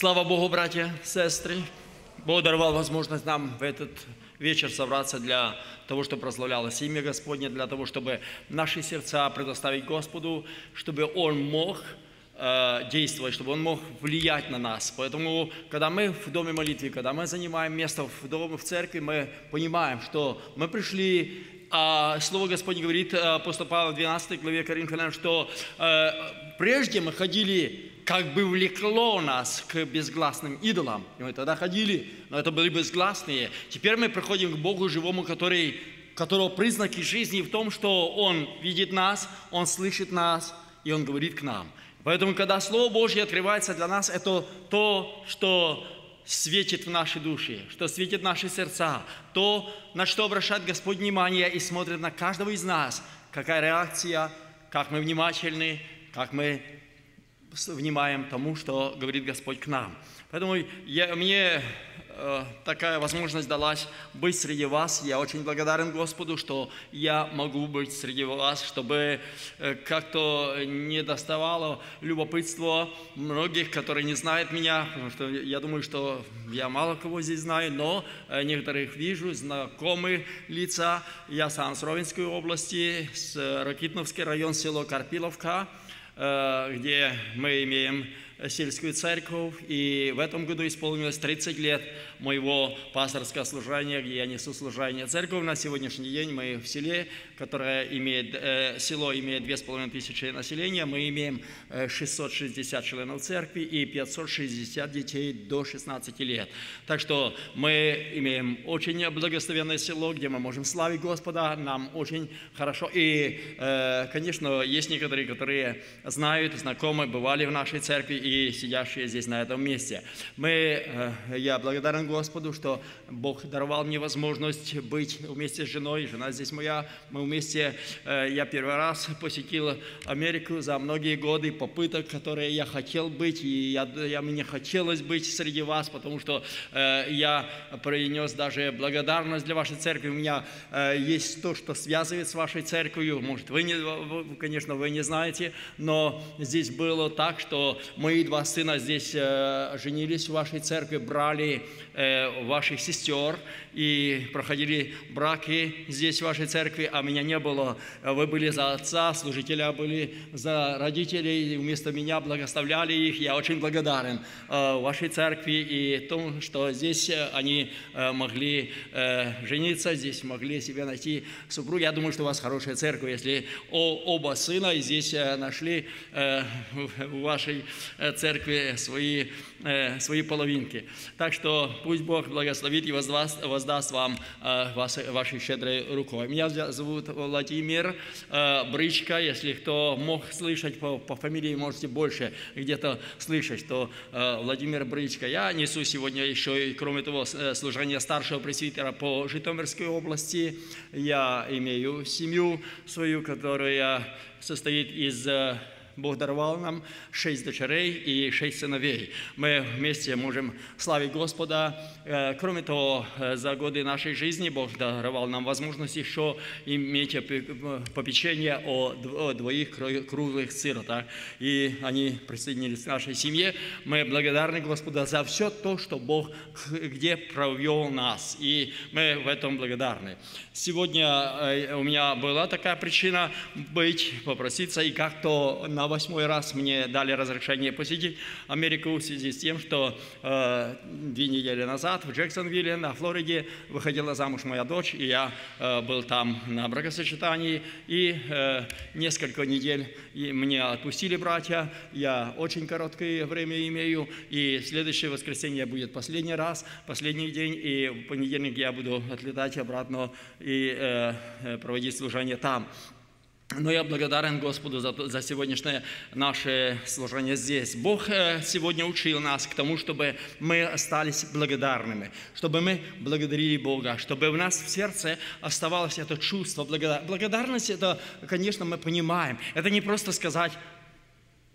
Слава Богу, братья, сестры. Бог даровал возможность нам в этот вечер собраться для того, чтобы прославлялось имя Господне, для того, чтобы наши сердца предоставить Господу, чтобы Он мог э, действовать, чтобы Он мог влиять на нас. Поэтому, когда мы в доме молитвы, когда мы занимаем место в доме, в церкви, мы понимаем, что мы пришли а Слово Господне говорит, э, апостол Павел в 12 главе Коринфянам, что э, прежде мы ходили, как бы влекло нас к безгласным идолам. И мы тогда ходили, но это были безгласные. Теперь мы приходим к Богу живому, который, которого признаки жизни в том, что Он видит нас, Он слышит нас, и Он говорит к нам. Поэтому, когда Слово Божье открывается для нас, это то, что светит в наши души, что светит наши сердца, то, на что обращает Господь внимание и смотрит на каждого из нас, какая реакция, как мы внимательны, как мы внимаем тому, что говорит Господь к нам. Поэтому я, мне э, такая возможность далась быть среди вас. Я очень благодарен Господу, что я могу быть среди вас, чтобы э, как-то не доставало любопытство многих, которые не знают меня, потому что я думаю, что я мало кого здесь знаю, но э, некоторых вижу, знакомые лица. Я сам с Ровенской области, с Ракитновский район, село Карпиловка где мы имеем сельскую церковь, и в этом году исполнилось 30 лет моего пасторского служения, где я несу служение церковь. На сегодняшний день мы в селе, которое имеет, э, село имеет 2500 населения, мы имеем э, 660 членов церкви и 560 детей до 16 лет. Так что мы имеем очень благословенное село, где мы можем славить Господа, нам очень хорошо. И, э, конечно, есть некоторые, которые знают, знакомы, бывали в нашей церкви и сидящие здесь на этом месте. Мы, э, я благодарен Господу, что Бог даровал мне возможность быть вместе с женой. Жена здесь моя. Мы вместе, э, я первый раз посетил Америку за многие годы попыток, которые я хотел быть, и я, я, мне хотелось быть среди вас, потому что э, я принес даже благодарность для вашей церкви. У меня есть то, что связывает с вашей церковью. Может, вы, не, конечно, вы не знаете, но здесь было так, что мои два сына здесь э, женились в вашей церкви, брали э, ваших сестер и проходили браки здесь в вашей церкви, а меня не было. Вы были за отца, служителя были за родителей, и вместо меня благословляли их. Я очень благодарен э, вашей церкви и тому, что здесь э, они э, могли э, жениться, здесь могли себе найти супруг. Я думаю, что у вас хорошая церковь, если о- оба сына здесь э, нашли э, в в вашей э, церкви свои, э, свои половинки. Так что пусть Бог благословит и воздаст, воздаст вам э, вас, вашей щедрой рукой. Меня зовут Владимир э, Брычка. Если кто мог слышать по, по фамилии, можете больше где-то слышать, что э, Владимир Брычка. Я несу сегодня еще, и, кроме того, э, служение старшего пресвитера по Житомирской области. Я имею семью свою, которая состоит из э, Бог даровал нам шесть дочерей и шесть сыновей. Мы вместе можем славить Господа. Кроме того, за годы нашей жизни Бог даровал нам возможность еще иметь опе- попечение о дв- о двоих круглых сиротах. И они присоединились к нашей семье. Мы благодарны Господу за все то, что Бог где провел нас. И мы в этом благодарны. Сегодня э, у меня была такая причина быть, попроситься, и как-то на восьмой раз мне дали разрешение посетить Америку в связи с тем, что э, две недели назад в Джексонвилле на Флориде выходила замуж моя дочь, и я э, был там на бракосочетании, и э, несколько недель и мне отпустили братья, я очень короткое время имею, и следующее воскресенье будет последний раз, последний день, и в понедельник я буду отлетать обратно и э, э, проводить служение там. Но я благодарен Господу за, за сегодняшнее наше служение здесь. Бог э, сегодня учил нас к тому, чтобы мы остались благодарными, чтобы мы благодарили Бога, чтобы в нас в сердце оставалось это чувство благодарности. Благодарность это, конечно, мы понимаем. Это не просто сказать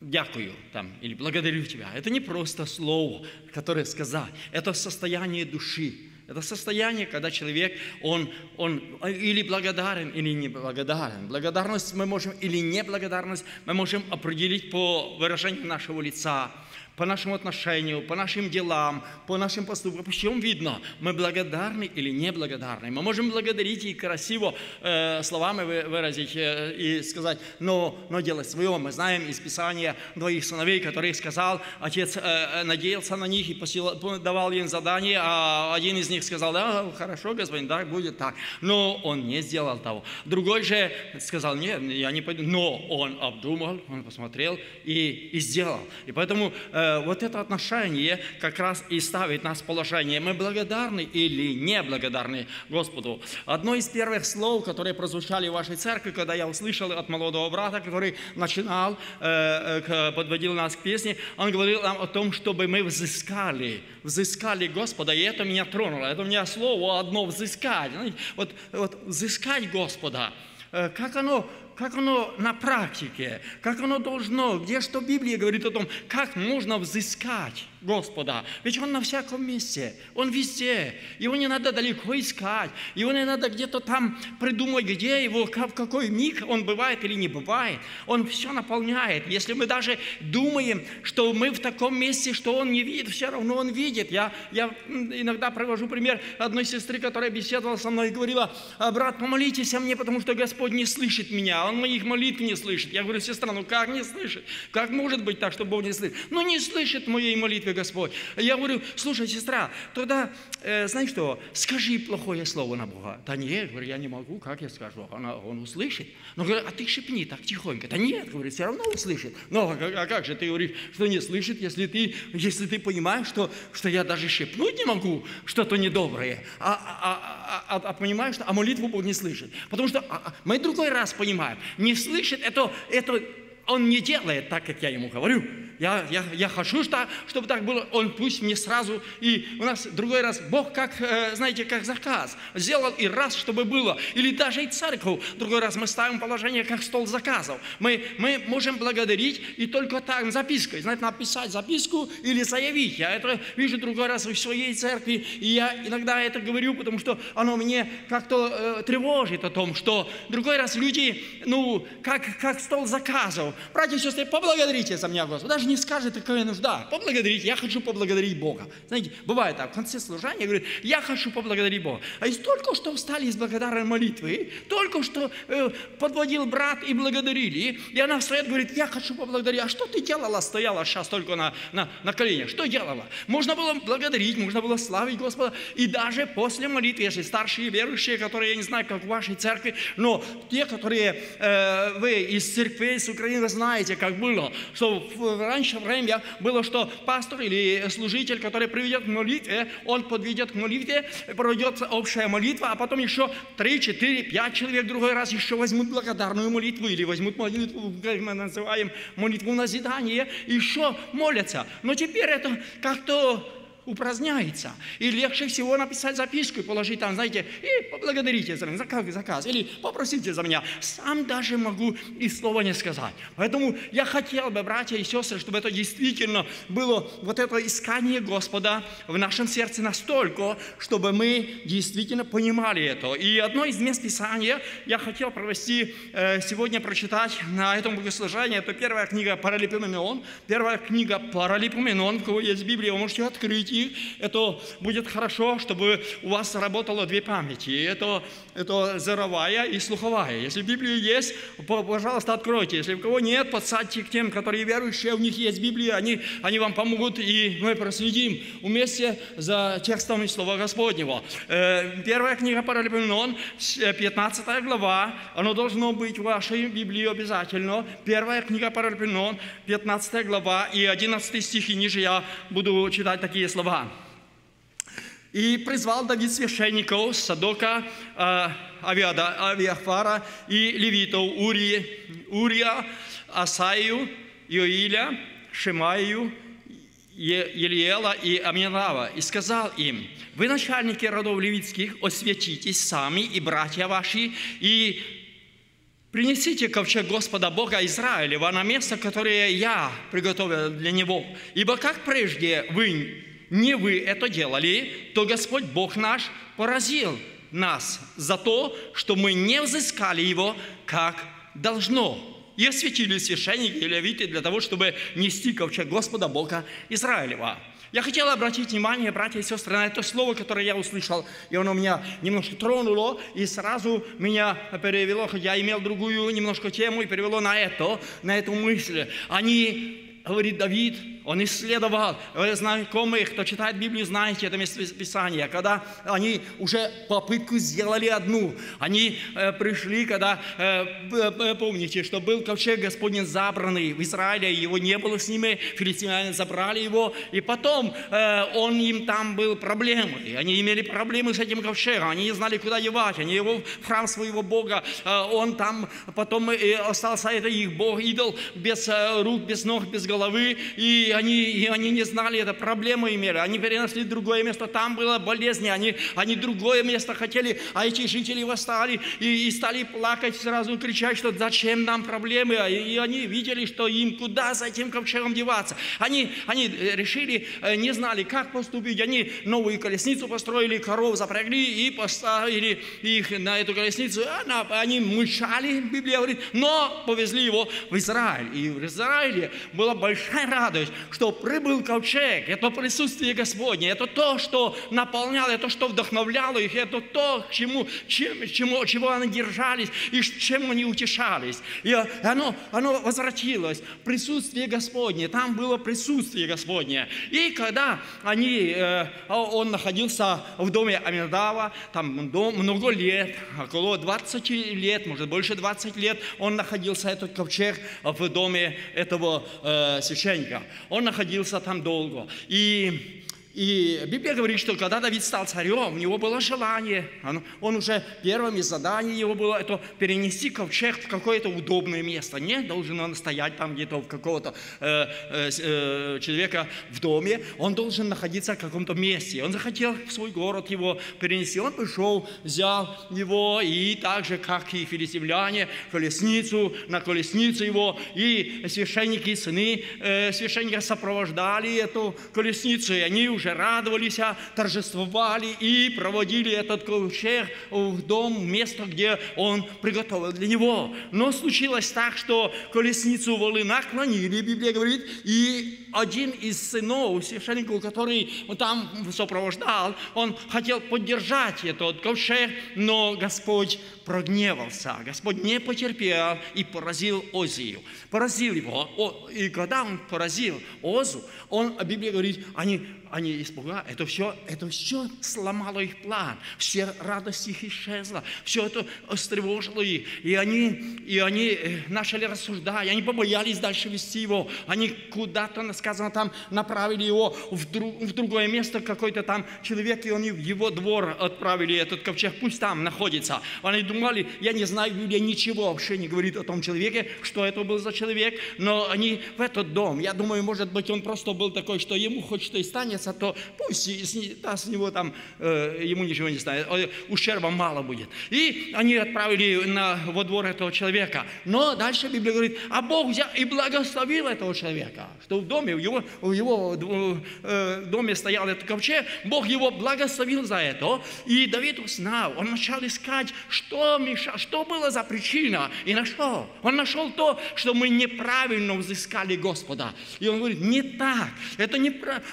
дякую там, или благодарю тебя. Это не просто слово, которое сказать. Это состояние души. Это состояние, когда человек, он, он или благодарен, или не благодарен. Благодарность мы можем, или неблагодарность мы можем определить по выражению нашего лица. По нашему отношению, по нашим делам, по нашим поступкам. По чем видно, мы благодарны или неблагодарны. Мы можем благодарить и красиво э, словами вы- выразить э, и сказать, но, но делать свое. Мы знаем из Писания двоих сыновей, которых сказал, отец э, э, надеялся на них и посила- по- давал им задание, а один из них сказал, да, хорошо, господин, да, будет так. Но он не сделал того. Другой же сказал, нет, я не пойду. Но он обдумал, он посмотрел и, и сделал. И поэтому э, вот это отношение как раз и ставит нас в положение, мы благодарны или не благодарны Господу. Одно из первых слов, которые прозвучали в вашей церкви, когда я услышал от молодого брата, который начинал, э, э, подводил нас к песне, он говорил нам о том, чтобы мы взыскали, взыскали Господа, и это меня тронуло. Это у меня слово одно «взыскать». Вот, вот взыскать Господа, Э, как оно, как оно на практике, как оно должно, где что Библия говорит о том, как можно взыскать Господа. Ведь Он на всяком месте, Он везде. Его не надо далеко искать, его не надо где-то там придумать, где его, в какой миг он бывает или не бывает. Он все наполняет. Если мы даже думаем, что мы в таком месте, что Он не видит, все равно Он видит. Я, я иногда привожу пример одной сестры, которая беседовала со мной и говорила, «А, брат, помолитесь о мне, потому что Господь не слышит меня, Он моих молитв не слышит. Я говорю, сестра, ну как не слышит? Как может быть так, что Бог не слышит? Ну не слышит моей молитвы Господь. Я говорю, слушай, сестра, тогда, э, знаешь что, скажи плохое слово на Бога. Да нет, говорю, я не могу, как я скажу? Она, он услышит. Но говорю, а ты шепни так тихонько. Да нет, говорю, все равно услышит. Ну, а а как же ты говоришь, что не слышит, если ты, если ты понимаешь, что, что я даже шепнуть не могу что-то недоброе, а, а, а, а- а понимаешь, что, а молитву Бог не слышит. Потому что а, а, мы другой раз понимаем, не слышит, это, это он не делает так, как я ему говорю. Я, я, я хочу, что, чтобы так было. Он пусть мне сразу. И у нас другой раз Бог, как, э, знаете, как заказ. Сделал и раз, чтобы было. Или даже и церковь. Другой раз мы ставим положение, как стол заказов. Мы, мы можем благодарить и только так, запиской. Знаете, написать записку или заявить. Я это вижу другой раз в своей церкви. И я иногда это говорю, потому что оно мне как-то э, тревожит о том, что другой раз люди, ну, как, как стол заказов. Братья и сестры, поблагодарите за меня, Господи. Даже не скажет, какая нужда. Поблагодарите. Я хочу поблагодарить Бога. Знаете, бывает так, в конце служения говорит, я хочу поблагодарить Бога. А из только что встали из благодарной молитвы, только что э, подводил брат и благодарили, и она встает, говорит, я хочу поблагодарить. А что ты делала, стояла сейчас только на, на, на коленях? Что делала? Можно было благодарить, можно было славить Господа. И даже после молитвы, если старшие верующие, которые, я не знаю, как в вашей церкви, но те, которые э, вы из церкви, с Украины, вы знаете, как было, что в, раньше время было, что пастор или служитель, который приведет к молитве, он подведет к молитве, проведет общая молитва, а потом еще 3, 4, 5 человек другой раз еще возьмут благодарную молитву или возьмут молитву, как мы называем, молитву назидания, еще молятся. Но теперь это как-то упраздняется. И легче всего написать записку и положить там, знаете, и поблагодарите за за заказ, или попросите за меня. Сам даже могу и слова не сказать. Поэтому я хотел бы, братья и сестры, чтобы это действительно было вот это искание Господа в нашем сердце настолько, чтобы мы действительно понимали это. И одно из мест Писания я хотел провести э, сегодня, прочитать на этом богослужении. Это первая книга Паралипоменон. Первая книга Паралипоменон. У кого есть Библия, вы можете открыть их. Это будет хорошо, чтобы у вас работало две памяти. Это, это зоровая и слуховая. Если Библия есть, по- пожалуйста, откройте. Если у кого нет, подсадьте к тем, которые верующие, у них есть Библия, они, они вам помогут, и мы проследим вместе за текстом Слова Господнего. Э, Первая книга Паралипоменон, с- э, 15 глава, оно должно быть в вашей Библии обязательно. Первая книга Паралипоменон, 15 глава и 11 стих, и ниже я буду читать такие слова. И призвал Давид священников Садока, э, Авиада, Авиафара и левитов Ури, Урия, Асаию, Иоиля, Шимаию, Елиела и Аминава, и сказал им, вы, начальники родов левитских, осветитесь сами и братья ваши, и Принесите ковчег Господа Бога Израилева на место, которое я приготовил для него. Ибо как прежде вы, не вы это делали, то Господь Бог наш поразил нас за то, что мы не взыскали его как должно. и осветили священники и левиты для того, чтобы нести ковчег Господа Бога Израилева. Я хотел обратить внимание, братья и сестры, на это слово, которое я услышал, и оно меня немножко тронуло, и сразу меня перевело, я имел другую немножко тему, и перевело на это, на эту мысль. Они, говорит Давид, он исследовал, вы знакомые, кто читает Библию, знаете это место Писания, когда они уже попытку сделали одну, они э, пришли, когда, э, помните, что был ковчег Господень забранный в Израиле, его не было с ними, филистимляне забрали его, и потом э, он им там был проблемой, они имели проблемы с этим ковчегом, они не знали, куда девать, они его в храм своего Бога, э, он там потом и остался, это их Бог, идол, без э, рук, без ног, без головы, и они, и они не знали, это проблемы имели, они перенесли в другое место, там было болезни, они, они другое место хотели, а эти жители восстали и, и стали плакать, сразу кричать, что зачем нам проблемы, А и, и они видели, что им куда с этим ковчегом деваться. Они, они э, решили, э, не знали, как поступить, они новую колесницу построили, коров запрягли и поставили их на эту колесницу, Она- они мычали, Библия говорит, но повезли его в Израиль. И в Израиле была большая радость, что прибыл ковчег, это присутствие Господне, это то, что наполняло, это что вдохновляло их, это то, к чему, чем, чему, чего они держались и чем они утешались. И оно, оно возвратилось, присутствие Господне, там было присутствие Господне. И когда они, э, он находился в доме Аминадава, там много лет, около 20 лет, может больше 20 лет, он находился, этот ковчег, в доме этого э, священника. Он находился там долго. И и Библия говорит, что когда Давид стал царем, у него было желание, он, уже первым из его было это перенести ковчег в какое-то удобное место. Не должен он стоять там где-то в какого-то э, э, э, человека в доме, он должен находиться в каком-то месте. Он захотел в свой город его перенести. Он пришел, взял его и так же, как и филистимляне, колесницу, на колесницу его, и священники, сыны э, священника сопровождали эту колесницу, и они уже радовались, а, торжествовали и проводили этот ковчег в дом, место, где он приготовил для него. Но случилось так, что колесницу волы наклонили, Библия говорит, и один из сынов священников, который там сопровождал, он хотел поддержать этот ковчег, но Господь прогневался. Господь не потерпел и поразил Озию. Поразил его. И когда он поразил Озу, он, Библия говорит, они, они испугались. Это все, это все сломало их план. Все радость их исчезла. Все это встревожило их. И они, и они э, начали рассуждать. Они побоялись дальше вести его. Они куда-то, сказано, там направили его в, друг- в другое место. Какой-то там человек, и они в его двор отправили этот ковчег. Пусть там находится. Они думали, я не знаю, Библия ничего вообще не говорит о том человеке, что это был за человек, но они в этот дом, я думаю, может быть, он просто был такой, что ему хоть что и станется, то пусть да, с него там, э, ему ничего не станет, ущерба мало будет. И они отправили на, во двор этого человека. Но дальше Библия говорит, а Бог взял и благословил этого человека, что в доме, в его, в его э, доме стоял этот ковчег, Бог его благословил за это. И Давид узнал, он начал искать, что мешало, что было за причина, и нашел. Он нашел то, что мы неправильно взыскали Господа. И он говорит, не так, это не прав-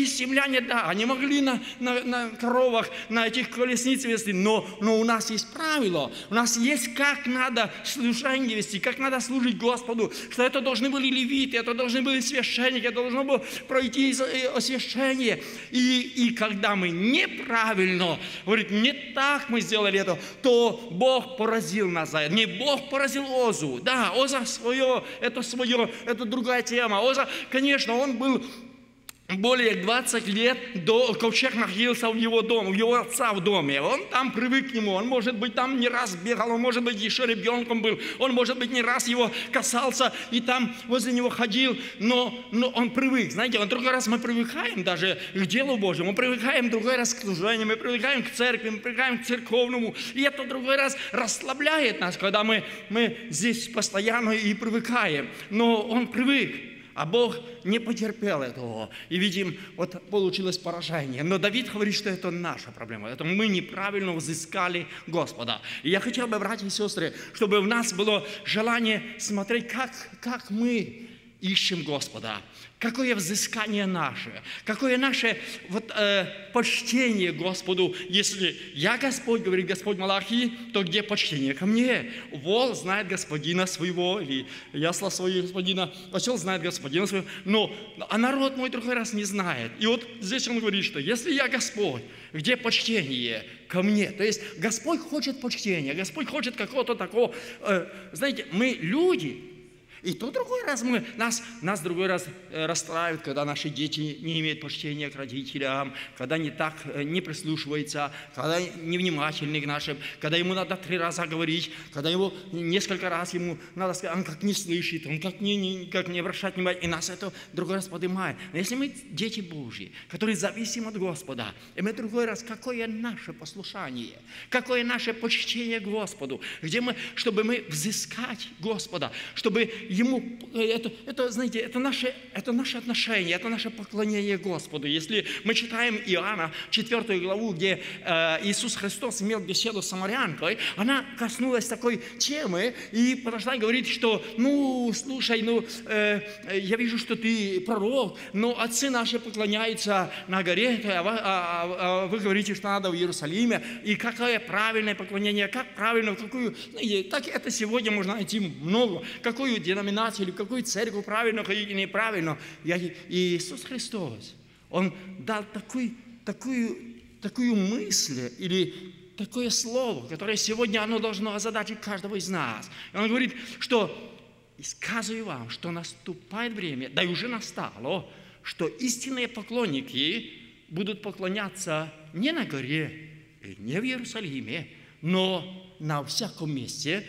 это филистимляне, да, они могли на, на, на коровах, на этих колесницах вести, но, но у нас есть правило, у нас есть как надо служение вести, как надо служить Господу, что это должны были левиты, это должны были священники, это должно было пройти э, освящение. И, и когда мы неправильно, говорит, не так мы сделали это, то Бог поразил нас за это. Не Бог поразил Озу. Да, Оза свое, это свое, это другая тема. Оза, конечно, он был более 20 лет до ковчег находился в его доме, в его отца в доме. Он там привык к нему, он, может быть, там не раз бегал, он, может быть, еще ребенком был, он, может быть, не раз его касался и там возле него ходил, но, но он привык. Знаете, он другой раз мы привыкаем даже к делу Божьему, мы привыкаем другой раз к служению, мы привыкаем к церкви, мы привыкаем к церковному, и это другой раз расслабляет нас, когда мы, мы здесь постоянно и привыкаем. Но он привык. А Бог не потерпел этого. И видим, вот получилось поражение. Но Давид говорит, что это наша проблема. Это мы неправильно взыскали Господа. И я хотел бы, братья и сестры, чтобы в нас было желание смотреть, как, как мы ищем Господа. Какое взыскание наше, какое наше вот, э, почтение Господу. Если я Господь, говорит Господь Малахи, то где почтение ко мне? Вол знает господина своего, или ясла своего господина, осел знает господина своего, но а народ мой другой раз не знает. И вот здесь он говорит, что если я Господь, где почтение ко мне? То есть Господь хочет почтения, Господь хочет какого-то такого, э, знаете, мы люди, и то другой раз мы, нас, нас другой раз э, расстраивает, когда наши дети не имеют почтения к родителям, когда не так, э, не прислушиваются, когда невнимательны к нашим, когда ему надо три раза говорить, когда ему несколько раз ему надо сказать, он как не слышит, он как не, не, как не обращает внимания, и нас это другой раз поднимает. Но если мы дети Божьи, которые зависим от Господа, и мы другой раз, какое наше послушание, какое наше почтение к Господу, где мы, чтобы мы взыскать Господа, чтобы Ему, э, это, это знаете, это наше, это наше отношение, это наше поклонение Господу. Если мы читаем Иоанна, 4 главу, где э, Иисус Христос имел беседу с самарянкой, она коснулась такой темы и подошла и говорит, что, ну, слушай, ну, э, я вижу, что ты пророк, но отцы наши поклоняются на горе, а вы, а- а- а вы говорите, что надо в Иерусалиме, и какое правильное поклонение, как правильно, в какую, знаете, так это сегодня можно найти много, какую деноминацию или какую церковь правильно ходить и неправильно. Я, и Иисус Христос, Он дал такой, такую, такую мысль или такое слово, которое сегодня оно должно озадачить каждого из нас. И Он говорит, что и сказываю вам, что наступает время, да и уже настало, что истинные поклонники будут поклоняться не на горе и не в Иерусалиме, но на всяком месте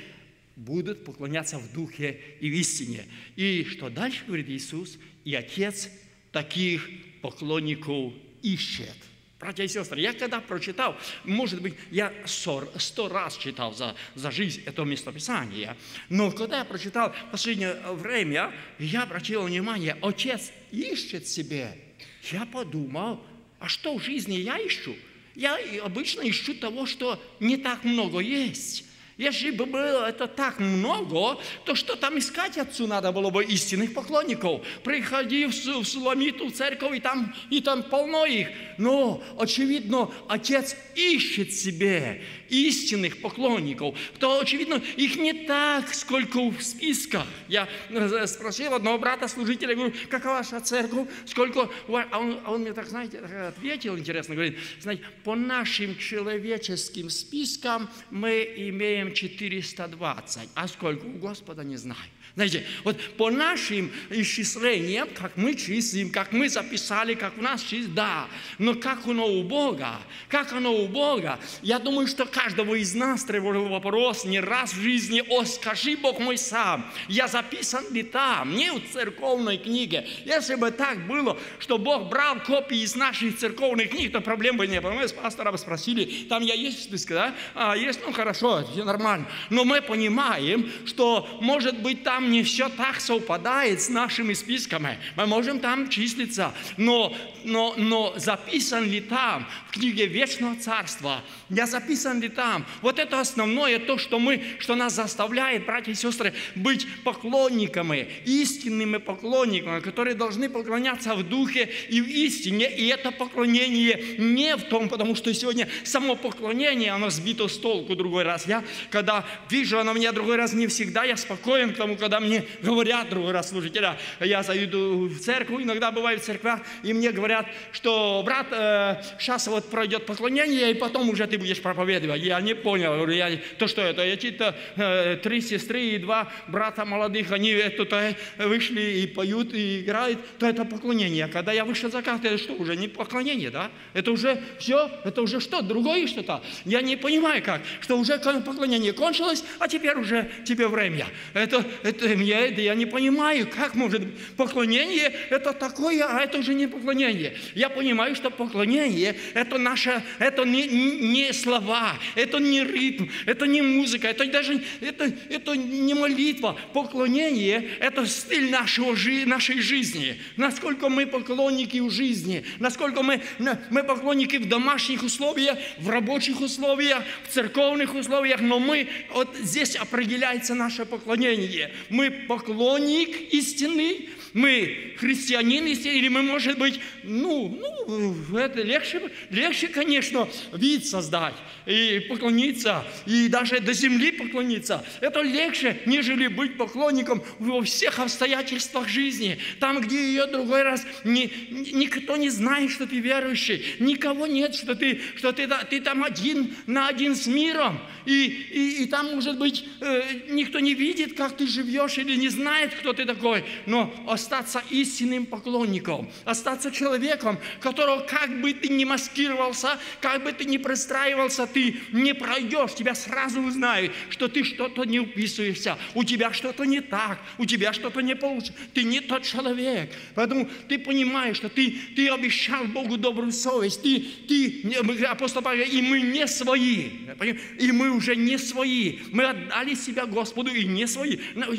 будут поклоняться в духе и в истине. И что дальше говорит Иисус? И Отец таких поклонников ищет. Братья и сестры, я когда прочитал, может быть, я сто, раз читал за, за жизнь это местописание, но когда я прочитал в последнее время, я обратил внимание, Отец ищет себе. Я подумал, а что в жизни я ищу? Я обычно ищу того, что не так много есть. Если бы было это так много, то что там искать отцу надо было бы истинных поклонников? Приходи в в Суламиту, в церковь, и там, и там полно их. Но, очевидно, отец ищет себе истинных поклонников. То, очевидно, их не так, сколько в списках. Я э, спросил одного брата-служителя, говорю, какова ваша церковь? Сколько? у вас?» А он, а он мне так, знаете, так ответил, интересно, говорит, знаете, по нашим человеческим спискам мы имеем 420, а сколько у Господа не знаю. Знаете, вот по нашим исчислениям, как мы числим, как мы записали, как у нас числится, да. Но как оно у Бога? Как оно у Бога? Я думаю, что каждого из нас тревожил вопрос не раз в жизни, о, скажи, Бог мой сам, я записан ли там, не в церковной книге. Если бы так было, что Бог брал копии из наших церковных книг, то проблем бы не было. Мы с пастором спросили, там я есть списке, да? А, есть, ну хорошо, все нормально. Но мы понимаем, что, может быть, там не все так совпадает с нашими списками. Мы можем там числиться, но, но, но записан ли там в книге Вечного Царства? Я записан ли там? Вот это основное, то, что мы, что нас заставляет, братья и сестры, быть поклонниками, истинными поклонниками, которые должны поклоняться в духе и в истине. И это поклонение не в том, потому что сегодня само поклонение, оно сбито с толку другой раз. Я, когда вижу оно меня другой раз, не всегда я спокоен к тому, когда мне говорят другой раз служителя. Я зайду в церковь, иногда бываю в церквях, и мне говорят, что брат, э, сейчас вот пройдет поклонение, и потом уже ты будешь проповедовать. Я не понял, я, то что это? Я чьи-то э, три сестры и два брата молодых, они это, то, вышли и поют, и играют, то это поклонение. Когда я вышел за карты, это что, уже не поклонение, да? Это уже все, это уже что, другое что-то? Я не понимаю как, что уже поклонение кончилось, а теперь уже тебе время. Это, это я, это я не понимаю, как может поклонение это такое, а это уже не поклонение. Я понимаю, что поклонение это наше, это не, не слова, это не ритм, это не музыка, это даже это, это не молитва. Поклонение это стиль нашего, нашей жизни. Насколько мы поклонники в жизни, насколько мы, мы поклонники в домашних условиях, в рабочих условиях, в церковных условиях, но мы, вот здесь определяется наше поклонение. Мы поклонник истины, мы христианин или мы, может быть, ну, ну это легче, легче, конечно, вид создать и поклониться, и даже до земли поклониться. Это легче, нежели быть поклонником во всех обстоятельствах жизни. Там, где ее другой раз не, никто не знает, что ты верующий, никого нет, что ты, что ты, ты там один на один с миром. И, и, и там, может быть, э, никто не видит, как ты живешь, или не знает, кто ты такой. Но остаться истинным поклонником, остаться человеком, которого как бы ты ни маскировался, как бы ты ни пристраивался, ты не пройдешь, тебя сразу узнают, что ты что-то не уписываешься, у тебя что-то не так, у тебя что-то не получится, ты не тот человек. Поэтому ты понимаешь, что ты, ты обещал Богу добрую совесть, ты, ты, апостол Павел, и мы не свои, и мы уже не свои, мы отдали себя Господу и не свои.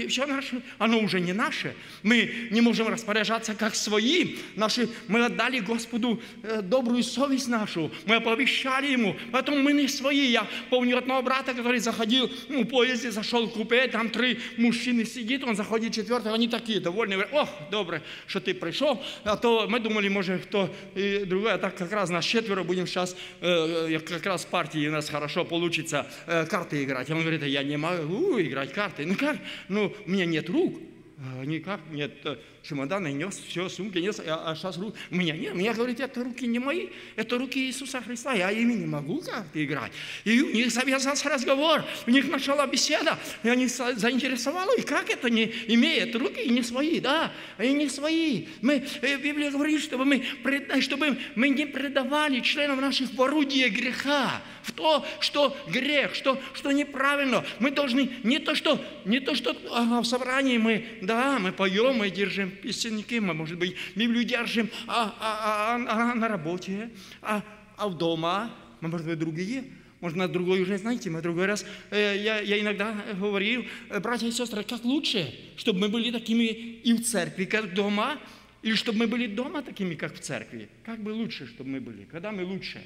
Все наше, оно уже не наше. Мы не можем распоряжаться как свои. Наши, мы отдали Господу э, добрую совесть нашу, мы пообещали Ему, поэтому мы не свои. Я помню одного брата, который заходил ну, в поезде, зашел в купе, там три мужчины сидит, он заходит четвертый, они такие довольные, говорят, ох, добре, что ты пришел, а то мы думали, может, кто и другой, а так как раз нас четверо будем сейчас, э, э, как раз в партии у нас хорошо получится э, карты играть. А он говорит, «А я не могу играть карты. Ну как? Ну, у меня нет рук. А, Никак, нет, э, чемоданы нес, все, сумки нес, а, сейчас рук. У меня нет, мне говорит, это руки не мои, это руки Иисуса Христа, я ими не могу как-то играть. И у них завязался разговор, у них начала беседа, и они за- заинтересовало, и как это не имеет руки не свои, да, они не свои. Мы, э, Библия говорит, чтобы мы, чтобы мы не предавали членов наших в орудие греха, в то, что грех, что, что неправильно. Мы должны не то, что, не то, что ага, в собрании мы, да, мы поем, мы держим песенники, может быть, Библию держим, а, а- а- а на работе, а, а в дома, мы, может быть, другие. Может, на другой уже, знаете, мы другой раз, э, я, я иногда говорил, э, братья и сестры, как лучше, чтобы мы были такими и в церкви, как дома, или чтобы мы были дома такими, как в церкви. Как бы лучше, чтобы мы были? Когда мы лучше?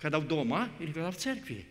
Когда в дома или когда в церкви?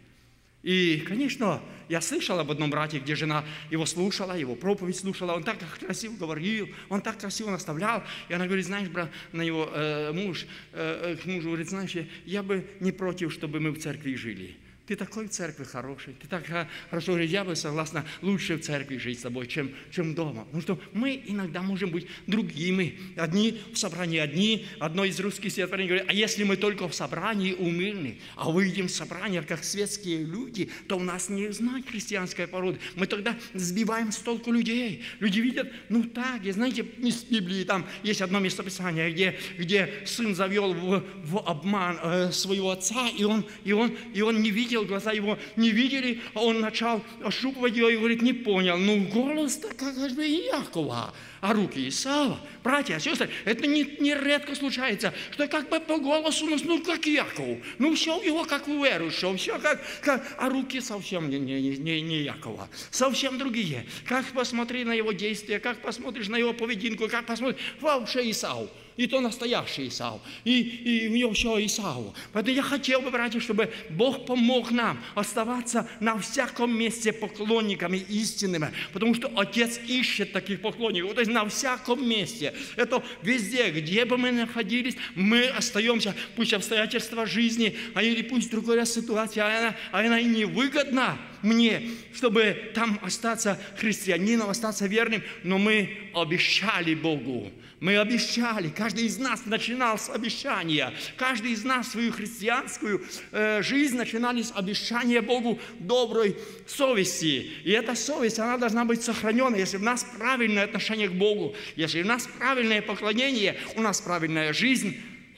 И, конечно, я слышал об одном брате, где жена его слушала, его проповедь слушала, он так красиво говорил, он так красиво наставлял. И она говорит, знаешь, брат, на него э, муж, э, к мужу говорит, знаешь, я- я бы не против, чтобы мы в церкви жили. Ты такой в церкви хороший, ты так хорошо говоришь, я бы согласна лучше в церкви жить с тобой, чем, чем дома. Потому что мы иногда можем быть другими. Одни в собрании одни, одно из русских стихотворений говорит, а если мы только в собрании умыльны, а выйдем в собрание как светские люди, то у нас не знать христианской породы. Мы тогда сбиваем с толку людей. Люди видят, ну так, и знаете, из Библии там есть одно местописание, где, где сын завел в, в обман э, своего отца, и он, и, он, и он не видел, глаза его не видели, а он начал ощупывать его и говорит, не понял, ну голос-то как бы Якова, а руки Исава. Братья, сестры, это не, не редко случается, что как бы по голосу, ну, ну как Яков, ну все у него как у верующего, все как, как, а руки совсем не, не, не, не Якова, совсем другие. Как посмотри на его действия, как посмотришь на его поведенку, как посмотришь, вообще Исау. И то настоящий Исау. И, и у него все Исау. Поэтому я хотел бы, братья, чтобы Бог помог нам оставаться на всяком месте поклонниками истинными. Потому что Отец ищет таких поклонников. То есть на всяком месте. Это везде, где бы мы находились, мы остаемся. Пусть обстоятельства жизни, а или пусть другой раз ситуация, а она, а она и невыгодна мне, чтобы там остаться христианином, остаться верным. Но мы обещали Богу. Мы обещали, каждый из нас начинал с обещания. Каждый из нас свою христианскую э, жизнь начинали с обещания Богу доброй совести. И эта совесть, она должна быть сохранена, если в нас правильное отношение к Богу, если у нас правильное поклонение, у нас правильная жизнь,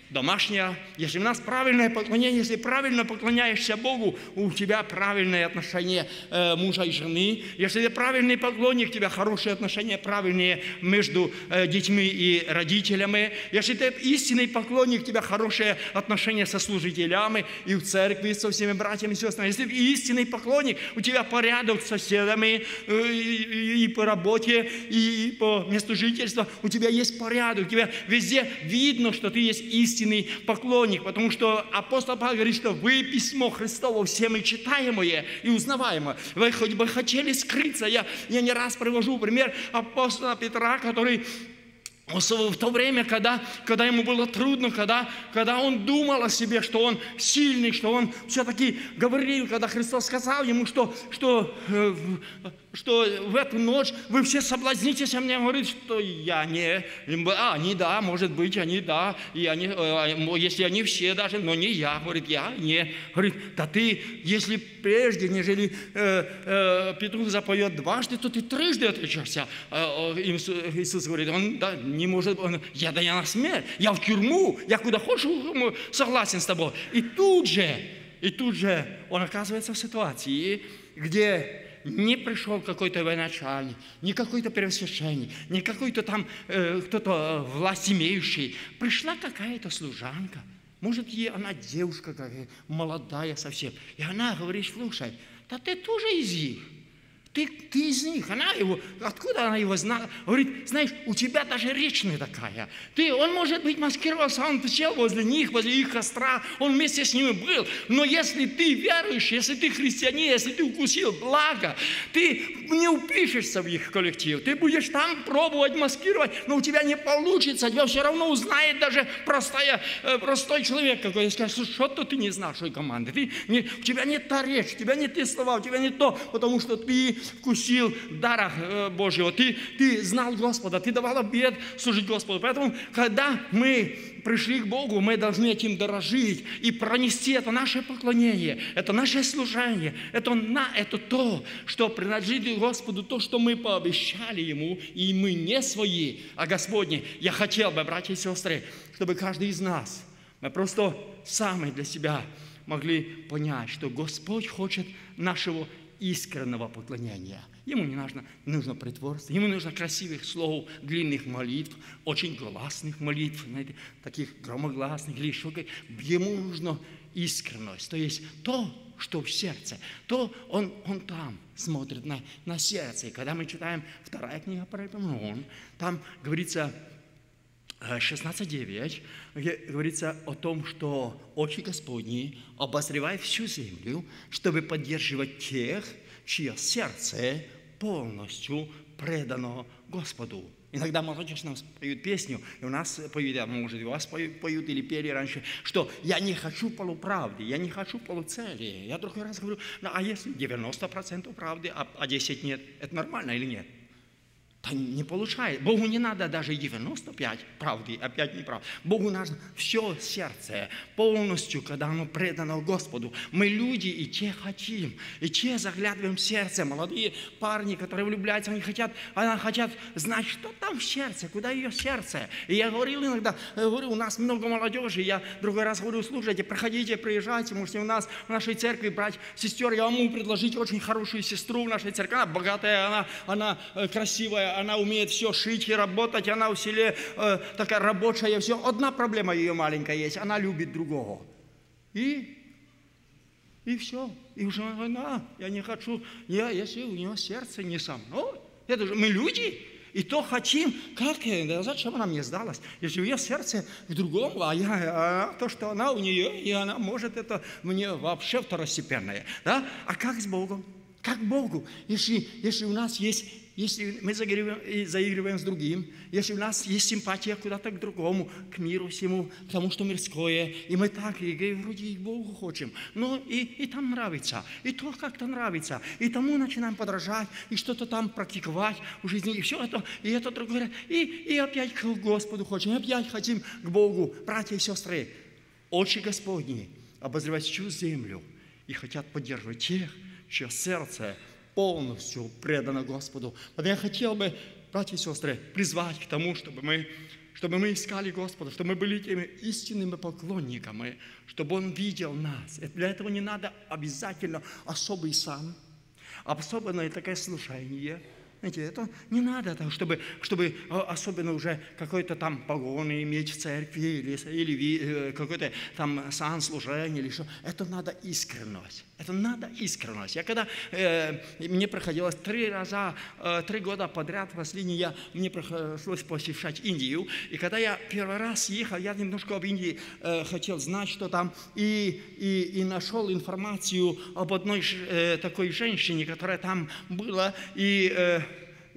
домашняя, если у нас правильное поклонение, если правильно поклоняешься Богу, у тебя правильное отношение э, мужа и жены. Если ты правильный поклонник, у тебя хорошие отношения, правильные между э, детьми и родителями. Если ты истинный поклонник, у тебя хорошие отношения со служителями и в церкви со всеми братьями и сестрами. Если ты истинный поклонник, у тебя порядок с соседами э, и, и по работе, и по месту жительства. У тебя есть порядок, у тебя везде видно, что ты есть истинный поклонник, потому что апостол Павел говорит, что вы письмо Христово всеми читаемое и узнаваемое. Вы хоть бы хотели скрыться. Я, я не раз привожу пример апостола Петра, который в то время, когда, когда ему было трудно, когда, когда он думал о себе, что он сильный, что он все-таки говорил, когда Христос сказал ему, что, что, э, что в эту ночь вы все соблазнитесь, а мне говорит, что я не, а, они да, может быть, они да, и они, э, если они все даже, но не я, говорит, я не. Говорит, да ты, если прежде, нежели э, э, Петрух запоет дважды, то ты трижды отречешься. Э, э, Иисус говорит, он да, не может, он, я да я на смерть, я в тюрьму, я куда хочешь согласен с тобой. И тут же, и тут же он оказывается в ситуации, где не пришел какой-то военачальник, не какой-то первосвященник, не какой-то там э, кто-то э, власть имеющий. Пришла какая-то служанка. Может, ей она девушка какая молодая совсем. И она говорит, слушай, да ты тоже из них. Ты, ты из них. Она его, откуда она его знала? Говорит, знаешь, у тебя даже речь не такая. Ты, он, может быть, маскировался, он сел возле них, возле их костра, он вместе с ними был. Но если ты верующий, если ты христианин, если ты укусил благо, ты не упишешься в их коллектив. Ты будешь там пробовать маскировать, но у тебя не получится. Тебя все равно узнает даже простая, э, простой человек какой-то. Скажет, что-то ты не из нашей команды. Ты не, у тебя не та речь, у тебя не те слова, у тебя не то, потому что ты вкусил дара э, Божьего, ты, ты знал Господа, ты давал обед служить Господу. Поэтому, когда мы пришли к Богу, мы должны этим дорожить и пронести это наше поклонение, это наше служение, это, на, это то, что принадлежит Господу, то, что мы пообещали Ему, и мы не свои, а Господни. Я хотел бы, братья и сестры, чтобы каждый из нас, мы просто сами для себя могли понять, что Господь хочет нашего искреннего поклонения. Ему не нужно, нужно притворство, ему нужно красивых слов, длинных молитв, очень гласных молитв, знаете, таких громогласных или еще. Ему нужно искренность, то есть то, что в сердце, то он, он там смотрит на, на сердце. И когда мы читаем вторая книга Паралипоменон, там говорится, 16.9 где говорится о том, что очи Господни обозревают всю землю, чтобы поддерживать тех, чье сердце полностью предано Господу. Иногда молодежь нам поют песню, и у нас поют, а может, и у вас поют, поют или пели раньше, что я не хочу полуправды, я не хочу полуцели. Я другой раз говорю, ну, а если 90% правды, а, а 10 нет, это нормально или нет? Да не получает. Богу не надо даже 95 правды, а 5 неправд. Богу нужно все сердце, полностью, когда оно предано Господу. Мы люди, и те хотим, и те заглядываем в сердце. Молодые парни, которые влюбляются, они хотят, они хотят знать, что там в сердце, куда ее сердце. И я говорил иногда, говорю, у нас много молодежи, я другой раз говорю, слушайте, проходите, приезжайте, можете у нас в нашей церкви брать сестер, я вам могу предложить очень хорошую сестру в нашей церкви, она богатая, она, она э, красивая, она умеет все шить и работать, она в селе э, такая рабочая, все. Одна проблема ее маленькая есть, она любит другого. И, и все. И уже она, я не хочу, я, если у нее сердце не со мной, это же мы люди, и то хотим, как, да зачем она мне сдалась, если ее сердце к другому, а я, а то, что она у нее, и она может, это мне вообще второстепенное. Да? А как с Богом? Как Богу? Если, если у нас есть если мы заигрываем, с другим, если у нас есть симпатия куда-то к другому, к миру всему, к тому, что мирское, и мы так, и, и вроде и к Богу хотим, но и, и там нравится, и то как-то нравится, и тому начинаем подражать, и что-то там практиковать в жизни, и все это, и это другое, и, и опять к Господу хотим, и опять хотим к Богу, братья и сестры. Очи Господни обозревать всю землю и хотят поддерживать тех, чье сердце полностью предано Господу. Поэтому я хотел бы, братья и сестры, призвать к тому, чтобы мы чтобы мы искали Господа, чтобы мы были теми истинными поклонниками, чтобы Он видел нас. Это- Для этого не надо обязательно особый сан, особенное такое служение. Знаете, это не надо, чтобы, чтобы э, особенно уже какой-то там погоны иметь в церкви или, или э, какой-то там сан служения или что. Это надо искренность. Это надо искренность. Я когда, э, мне приходилось три раза, э, три года подряд, последний я, мне пришлось посещать Индию. И когда я первый раз ехал, я немножко об Индии э, хотел знать, что там, и, и, и нашел информацию об одной э, такой женщине, которая там была, и э,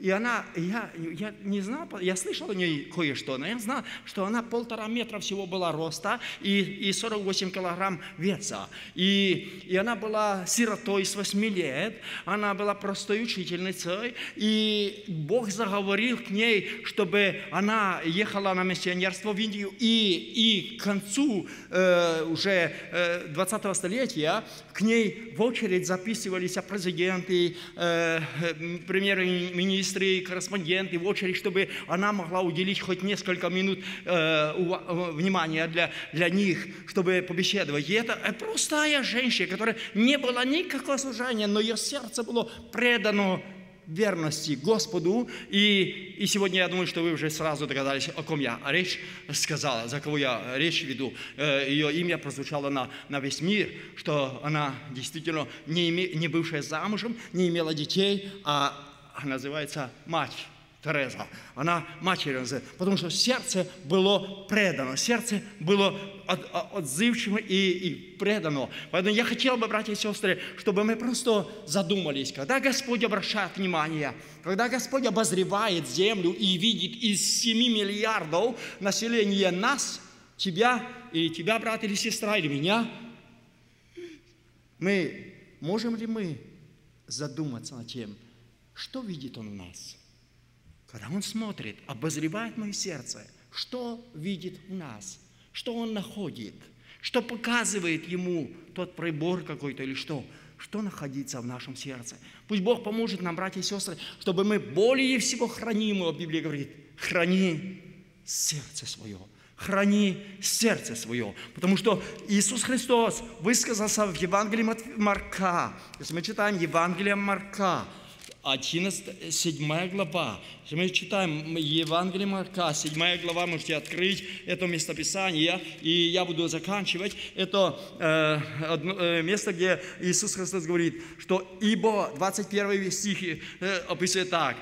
и она, я, я не знал, я слышал о ней кое-что, но я знал, что она полтора метра всего была роста и, и 48 килограмм веса. И, и она была сиротой с 8 лет, она была простой учительницей, и Бог заговорил к ней, чтобы она ехала на миссионерство в Индию, и, и к концу э, уже э, 20 столетия к ней в очередь записывались президенты, э, э, премьер-министры, корреспонденты в очередь, чтобы она могла уделить хоть несколько минут э, э, внимания для, для них, чтобы побеседовать. И это э, простая женщина, которая не было никакого служения, но ее сердце было предано верности Господу. И, и сегодня я думаю, что вы уже сразу догадались, о ком я речь сказала, за кого я речь веду. Э, Ее имя прозвучало на, на весь мир, что она действительно не, име, не бывшая замужем, не имела детей, а называется мать. Тереза. Она матерью называется, потому что сердце было предано, сердце было от- от- отзывчиво и, и предано. Поэтому я хотел бы, братья и сестры, чтобы мы просто задумались, когда Господь обращает внимание, когда Господь обозревает землю и видит из 7 миллиардов населения нас, тебя, или тебя, брат или сестра, или меня, мы, можем ли мы задуматься над тем, что видит Он в нас? Когда Он смотрит, обозревает мое сердце, что видит в нас, что Он находит, что показывает Ему тот прибор какой-то или что, что находится в нашем сердце. Пусть Бог поможет нам, братья и сестры, чтобы мы более всего хранимого, Библия говорит, храни сердце свое, храни сердце свое. Потому что Иисус Христос высказался в Евангелии Марка. Если мы читаем Евангелие Марка, 11, 7 глава. Мы читаем Евангелие Марка, 7 глава, можете открыть это местописание, и я буду заканчивать. Это э, одно- э, место, где Иисус Христос говорит, что «Ибо», 21 стих э, описывает так,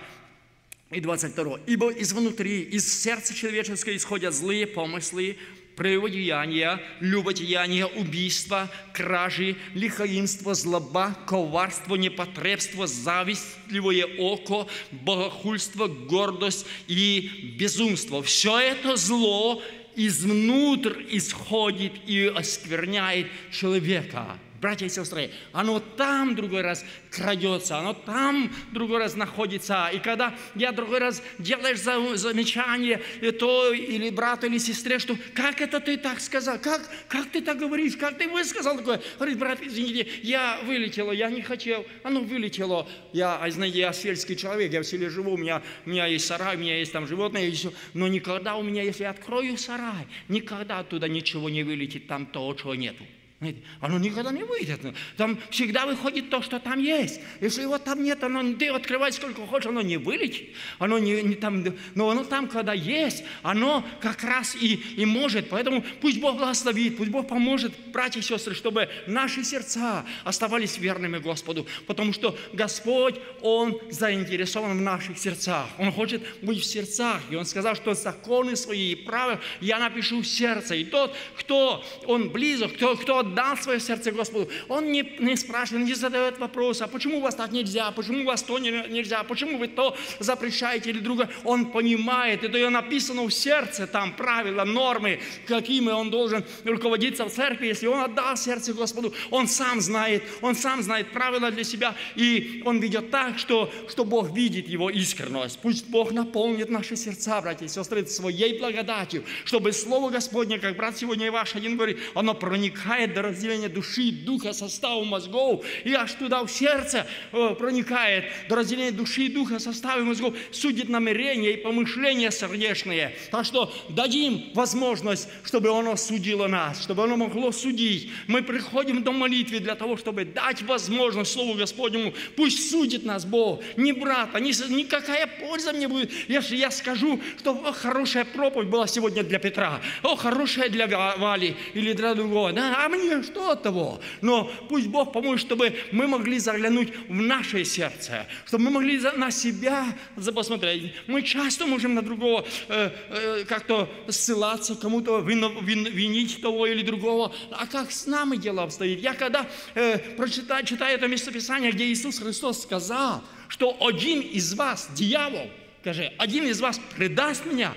и 22. «Ибо изнутри, из сердца человеческого исходят злые помыслы, прелюбодеяния, любодеяния, убийства, кражи, лихоимство, злоба, коварство, непотребство, завистливое око, богохульство, гордость и безумство. Все это зло изнутрь исходит и оскверняет человека. Братья и сестры, оно там другой раз крадется, оно там другой раз находится. И когда я другой раз делаешь за- замечание и то или брату, или сестре, что как это ты так сказал, как, как ты так говоришь, как ты высказал такое. Говорит, брат, извините, я вылетела, я не хотел, оно вылетело. Я, а знаете, я сельский человек, я в селе живу, у меня, у меня есть сарай, у меня есть там животные, но никогда у меня, если я открою сарай, никогда оттуда ничего не вылетит, там того, чего нету. Знаете, оно никогда не выйдет. Там всегда выходит то, что там есть. Если его там нет, оно, ты открывай сколько хочешь, оно не вылетит. Оно не, не там, но оно там, когда есть, оно как раз и, и может. Поэтому пусть Бог благословит, пусть Бог поможет, братья и сестры, чтобы наши сердца оставались верными Господу. Потому что Господь, Он заинтересован в наших сердцах. Он хочет быть в сердцах. И Он сказал, что законы свои и правила я напишу в сердце. И тот, кто Он близок, кто, кто отдал свое сердце Господу, он не, не спрашивает, не задает вопрос, а почему у вас так нельзя, почему у вас то не- нельзя, почему вы то запрещаете или другое. Он понимает, это написано в сердце, там правила, нормы, какими он должен руководиться в церкви. Если он отдал сердце Господу, он сам знает, он сам знает правила для себя, и он ведет так, что, что Бог видит его искренность. Пусть Бог наполнит наши сердца, братья и сестры, своей благодатью, чтобы Слово Господне, как брат сегодня и ваш один говорит, оно проникает до разделения души, духа, состава мозгов, и аж туда в сердце проникает, до разделения души, духа, состава мозгов, судит намерения и помышления сердечные. Так что дадим возможность, чтобы оно судило нас, чтобы оно могло судить. Мы приходим до молитвы для того, чтобы дать возможность Слову Господнему. Пусть судит нас Бог. Не брата, ни, никакая польза мне будет, если я скажу, что о, хорошая проповедь была сегодня для Петра, о, хорошая для Ва- Вали или для другого. Да, а мне что от того? Но пусть Бог поможет, чтобы мы могли заглянуть в наше сердце, чтобы мы могли на себя посмотреть. Мы часто можем на другого э, э, как-то ссылаться, кому-то вино- вин- винить того или другого. А как с нами дело обстоит? Я когда э, прочитаю, читаю это местописание, где Иисус Христос сказал, что один из вас, дьявол, скажи, один из вас предаст меня,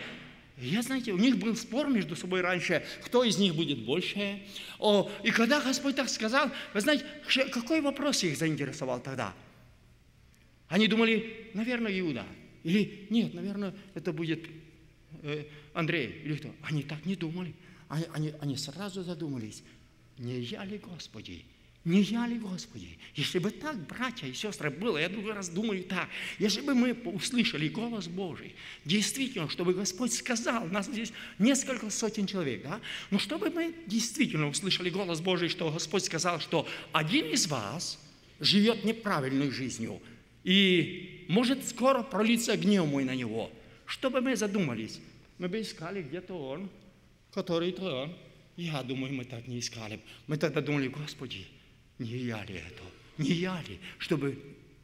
я, знаете, у них был спор между собой раньше, кто из них будет больше. О, и когда Господь так сказал, вы знаете, какой вопрос их заинтересовал тогда? Они думали, наверное, Иуда. Или нет, наверное, это будет э, Андрей. Или кто? Они так не думали. Они, они, они сразу задумались, не я ли Господи? Не я ли Господи? Если бы так, братья и сестры, было, я другой раз думаю так, если бы мы услышали голос Божий, действительно, чтобы Господь сказал, нас здесь несколько сотен человек, да? Но чтобы мы действительно услышали голос Божий, что Господь сказал, что один из вас живет неправильной жизнью, и может скоро пролиться гнев мой на него. Чтобы мы задумались, мы бы искали где-то он, который-то он. Я думаю, мы так не искали. Мы тогда думали, Господи, не я ли это? Не я ли? Чтобы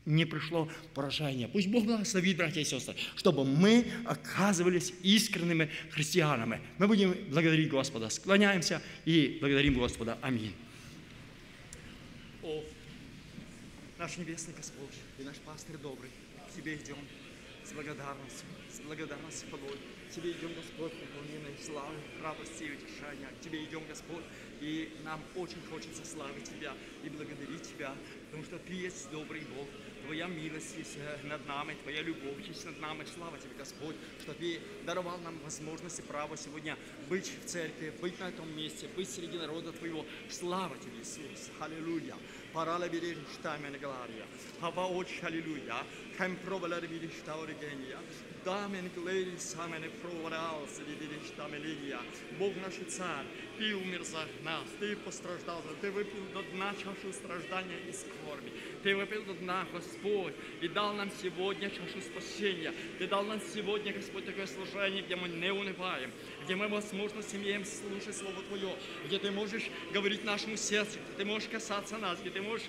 не пришло поражение. Пусть Бог благословит, братья и сестры, чтобы мы оказывались искренними христианами. Мы будем благодарить Господа. Склоняемся и благодарим Господа. Аминь. О, наш небесный Господь и наш пастырь добрый, к Тебе идем с благодарностью, с благодарностью, хвалой. Тебе идем, Господь, поклоненной славы, радости и утешения. К Тебе идем, Господь, и нам очень хочется славить Тебя и благодарить Тебя, потому что Ты есть добрый Бог. Твоя милость есть э, над нами, Твоя любовь есть над нами. Слава Тебе, Господь, что Ты даровал нам возможность и право сегодня быть в церкви, быть на этом месте, быть среди народа Твоего. Слава Тебе, Иисус. Аллилуйя. Парала бережь штамена глария. Хава очь, аллилуйя. Кем провала ребили штауригения. Дамен глэри самене провалался, ребили штамелия. Бог наш Царь, Ты умер за нас, Ты постраждал, за- Ты выпил до дна чашу страждания и скорби. Ты выпил до дна, Господь, и дал нам сегодня чашу спасения. Ты дал нам сегодня, Господь, такое служение, где мы не унываем, где мы возможность имеем слушать Слово Твое, где Ты можешь говорить нашему сердцу, где Ты можешь касаться нас, где Ты можешь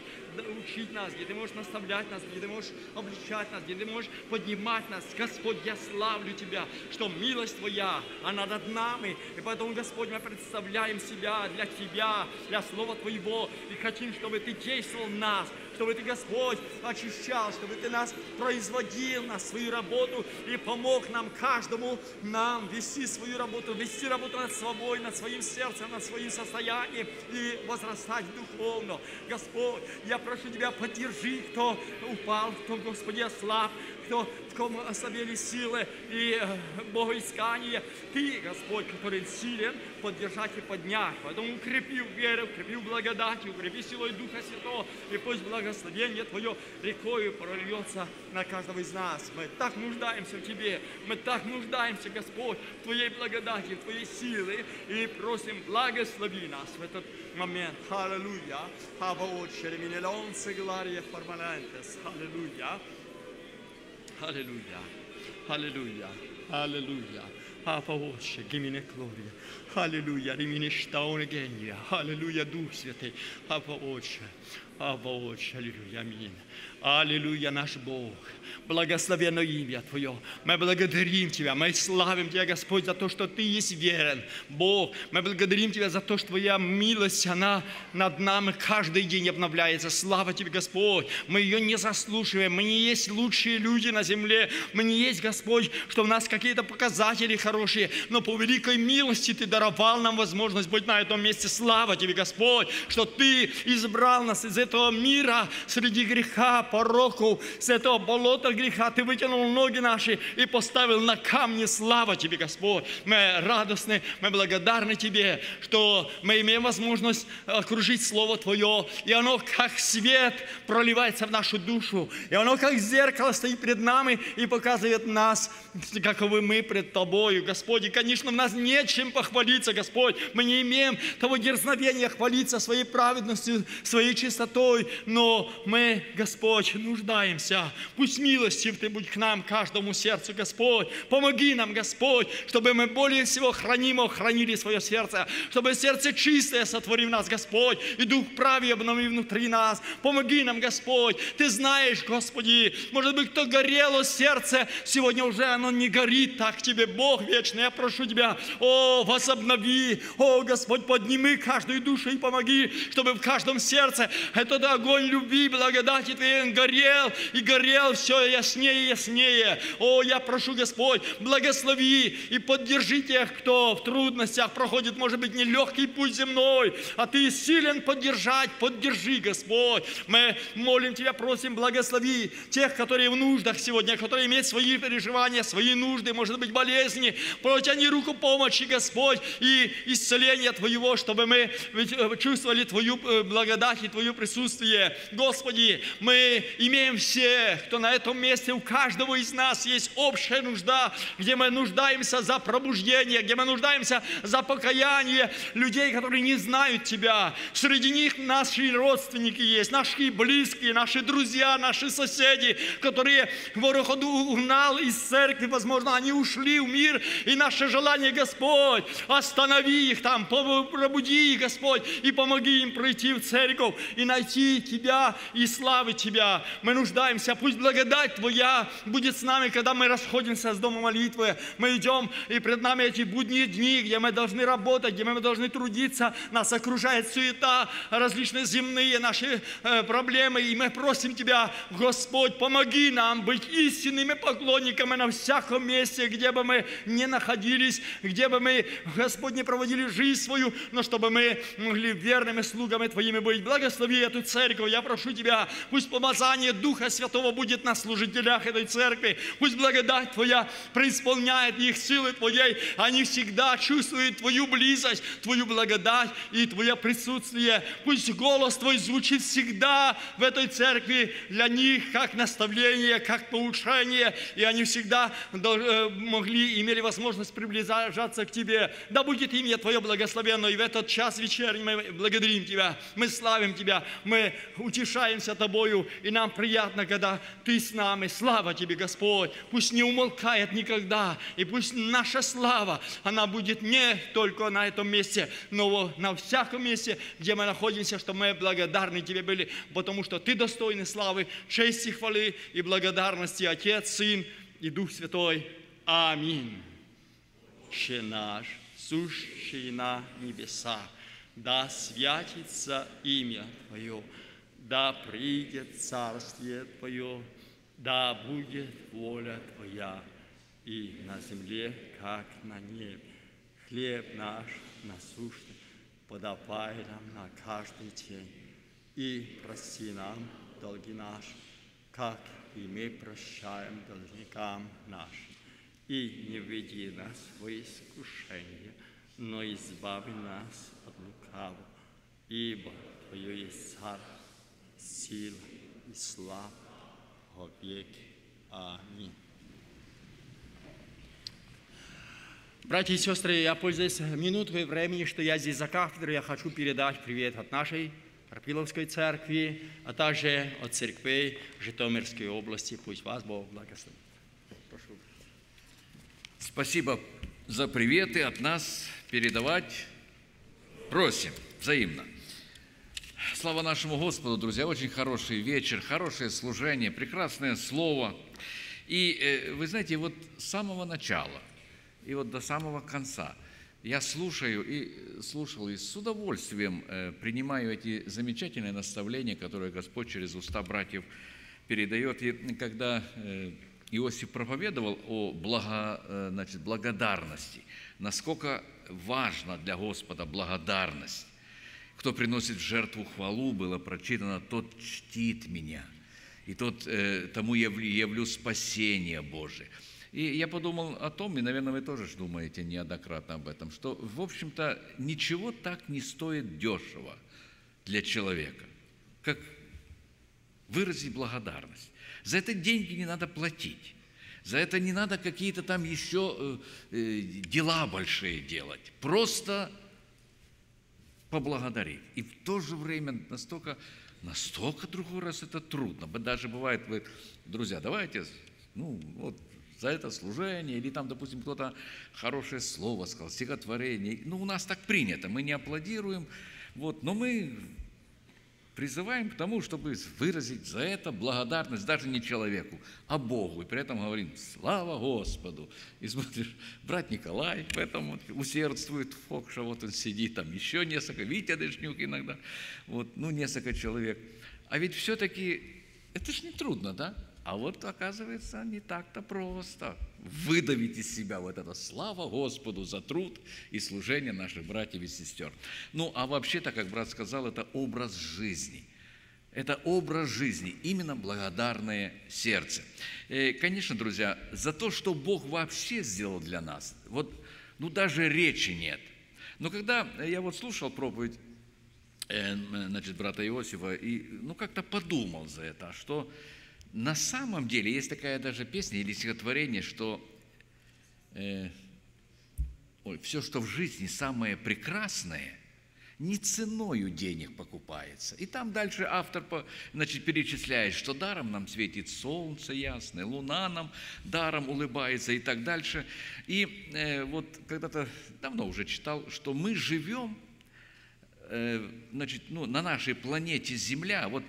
учить нас, где Ты можешь наставлять нас, где Ты можешь обличать нас, где Ты можешь поднимать нас. Господь, я славлю Тебя, что милость Твоя, она над нами, и поэтому, Господь, мы представляем себя для Тебя, для Слова Твоего, и хотим, чтобы Ты действовал в нас, чтобы Ты, Господь, очищал, чтобы Ты нас производил на свою работу и помог нам, каждому нам вести свою работу, вести работу над собой, над своим сердцем, над своим состоянием и возрастать духовно. Господь, я прошу Тебя, поддержи, кто упал, кто, Господи, ослаб, кто в ком ослабели силы и богоискание. Ты, Господь, который силен поддержать и поднять. Поэтому укрепи в вере, укрепи в благодати, укрепи силой Духа Святого, и пусть благословение Твое рекою прольется на каждого из нас. Мы так нуждаемся в Тебе, мы так нуждаемся, Господь, в Твоей благодати, в Твоей силе, и просим, благослови нас в этот момент. Аллилуйя. Аллилуйя. Hallelujah. Hallelujah. Hallelujah. Papa Washe, Gimine Gloria. Hallelujah. Rimine Staun again. Hallelujah. Dulce te. Papa Washe. Papa Washe. Hallelujah. mine. Аллилуйя, наш Бог. Благословенно имя Твое. Мы благодарим Тебя, мы славим Тебя, Господь, за то, что Ты есть верен. Бог, мы благодарим Тебя за то, что Твоя милость, она над нами каждый день обновляется. Слава Тебе, Господь. Мы ее не заслуживаем. Мы не есть лучшие люди на земле. Мы не есть, Господь, что у нас какие-то показатели хорошие, но по великой милости Ты даровал нам возможность быть на этом месте. Слава Тебе, Господь, что Ты избрал нас из этого мира среди греха, пороков, с этого болота греха. Ты вытянул ноги наши и поставил на камни. Слава Тебе, Господь. Мы радостны, мы благодарны Тебе, что мы имеем возможность окружить Слово Твое, и оно как свет проливается в нашу душу, и оно как зеркало стоит перед нами и показывает нас, каковы мы пред Тобою, Господь. И, конечно, в нас нечем похвалиться, Господь. Мы не имеем того дерзновения хвалиться своей праведностью, своей чистотой, но мы, Господь, нуждаемся. Пусть милостив Ты будь к нам, каждому сердцу, Господь. Помоги нам, Господь, чтобы мы более всего хранимо хранили свое сердце, чтобы сердце чистое сотвори в нас, Господь, и Дух правый обнови внутри нас. Помоги нам, Господь. Ты знаешь, Господи, может быть, кто горело сердце, сегодня уже оно не горит так Тебе, Бог вечный. Я прошу Тебя, о, возобнови, о, Господь, подними каждую душу и помоги, чтобы в каждом сердце этот огонь любви, благодати Твоей горел и горел все яснее и яснее. О, я прошу, Господь, благослови и поддержи тех, кто в трудностях проходит, может быть, нелегкий путь земной, а Ты силен поддержать, поддержи, Господь. Мы молим Тебя, просим, благослови тех, которые в нуждах сегодня, которые имеют свои переживания, свои нужды, может быть, болезни. Протяни руку помощи, Господь, и исцеления Твоего, чтобы мы э, чувствовали Твою э, благодать и Твое присутствие. Господи, мы имеем все, кто на этом месте, у каждого из нас есть общая нужда, где мы нуждаемся за пробуждение, где мы нуждаемся за покаяние людей, которые не знают Тебя. Среди них наши родственники есть, наши близкие, наши друзья, наши соседи, которые вороход угнал из церкви, возможно, они ушли в мир, и наше желание, Господь, останови их там, пробуди их, Господь, и помоги им пройти в церковь и найти Тебя и славы Тебя. Мы нуждаемся, пусть благодать Твоя будет с нами, когда мы расходимся с дома молитвы. Мы идем, и пред нами эти будние дни, где мы должны работать, где мы должны трудиться, нас окружает суета, различные земные наши э, проблемы, и мы просим Тебя, Господь, помоги нам быть истинными поклонниками на всяком месте, где бы мы не находились, где бы мы, Господь, не проводили жизнь свою, но чтобы мы могли верными слугами Твоими быть. Благослови эту церковь, я прошу Тебя, пусть помазание Духа Святого будет на служителях этой церкви, пусть благодать Твоя преисполняет их силы Твоей, они всегда чувствуют Твою близость, Твою благодать и Твое присутствие. Пусть голос Твой звучит всегда в этой церкви для них, как наставление, как поучение, и они всегда э, могли, имели возможность приближаться к Тебе. Да будет имя Твое благословенно, и в этот час вечерний. Мы благодарим Тебя, мы славим Тебя, мы утешаемся Тобою, и нам приятно, когда Ты с нами. Слава Тебе, Господь! Пусть не умолкает никогда, и пусть наша слава, она будет не только на этом месте, но на всяком месте, где мы находимся, что мы благодарны Тебе были, потому что Ты достойный славы, чести, хвалы и благодарности, Отец, Сын и Дух Святой. Аминь. Отче наш, сущий на небеса, да святится имя Твое, да придет царствие Твое, да будет воля Твоя и на земле, как на небе. Хлеб наш насущный подавай нам на каждый день, и прости нам долги наши, как и мы прощаем должникам нашим. И не введи нас в искушение, но избави нас от лукавого, ибо Твое есть царство, сила и слава веки. Аминь. Братья и сестры, я пользуюсь минутой времени, что я здесь за кафедрой, я хочу передать привет от нашей Арпиловской церкви, а также от церквей Житомирской области. Пусть вас Бог благословит. Прошу. Спасибо за приветы от нас передавать. Просим взаимно. Слава нашему Господу, друзья. Очень хороший вечер, хорошее служение, прекрасное слово. И э, вы знаете, вот с самого начала и вот до самого конца я слушаю и слушал, и с удовольствием э, принимаю эти замечательные наставления, которые Господь через уста братьев передает. И когда э, Иосиф проповедовал о благо, значит, благодарности, насколько важна для Господа благодарность. Кто приносит в жертву хвалу, было прочитано, тот чтит меня, и тот э, тому явлю, явлю спасение Божие. И я подумал о том, и, наверное, вы тоже думаете неоднократно об этом, что, в общем-то, ничего так не стоит дешево для человека, как выразить благодарность. За это деньги не надо платить. За это не надо какие-то там еще э, э, дела большие делать. Просто поблагодарить. И в то же время настолько, настолько другой раз это трудно. Даже бывает, вы, друзья, давайте, ну, вот за это служение, или там, допустим, кто-то хорошее слово сказал, стихотворение. Ну, у нас так принято, мы не аплодируем, вот, но мы призываем к тому, чтобы выразить за это благодарность даже не человеку, а Богу. И при этом говорим «Слава Господу!» И смотришь, брат Николай в этом вот усердствует, Фокша, вот он сидит, там еще несколько, Витя Дышнюк иногда, вот, ну, несколько человек. А ведь все-таки это ж не трудно, да? А вот, оказывается, не так-то просто выдавить из себя вот это «Слава Господу за труд и служение наших братьев и сестер». Ну, а вообще-то, как брат сказал, это образ жизни. Это образ жизни, именно благодарное сердце. Э, Конечно, друзья, за то, что Бог вообще сделал для нас, вот, ну, даже речи нет. Но когда я вот слушал проповедь э, значит, брата Иосифа, и ну, как-то подумал за это, что на самом деле есть такая даже песня или стихотворение, что э, ой, все, что в жизни самое прекрасное, не ценою денег покупается. И там дальше автор значит, перечисляет, что даром нам светит солнце ясное, луна нам даром улыбается и так дальше. И э, вот когда-то давно уже читал, что мы живем э, значит, ну, на нашей планете Земля, вот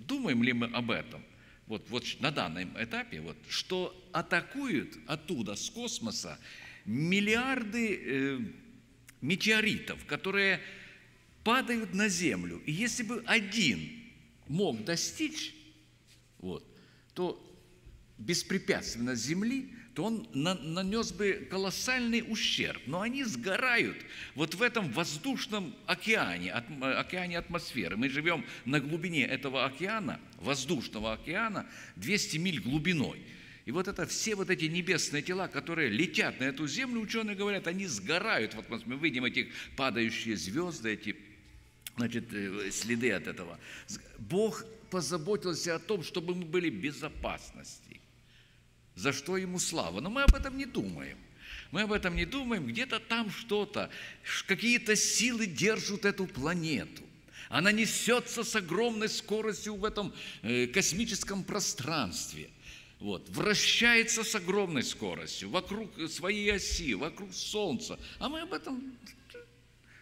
думаем ли мы об этом? Вот, вот на данном этапе, вот, что атакуют оттуда, с космоса, миллиарды э, метеоритов, которые падают на Землю. И если бы один мог достичь, вот, то беспрепятственно Земли, то он на- нанес бы колоссальный ущерб. Но они сгорают вот в этом воздушном океане, океане атмосферы. Мы живем на глубине этого океана, воздушного океана, 200 миль глубиной. И вот это все вот эти небесные тела, которые летят на эту землю, ученые говорят, они сгорают в атмосфере. Мы видим эти падающие звезды, эти значит, э, следы от этого. Бог позаботился о том, чтобы мы были в безопасности. За что ему слава? Но мы об этом не думаем. Мы об этом не думаем. Где-то там что-то, какие-то силы держат эту планету. Она несется с огромной скоростью в этом э, космическом пространстве. Вот, вращается с огромной скоростью вокруг своей оси, вокруг Солнца. А мы об этом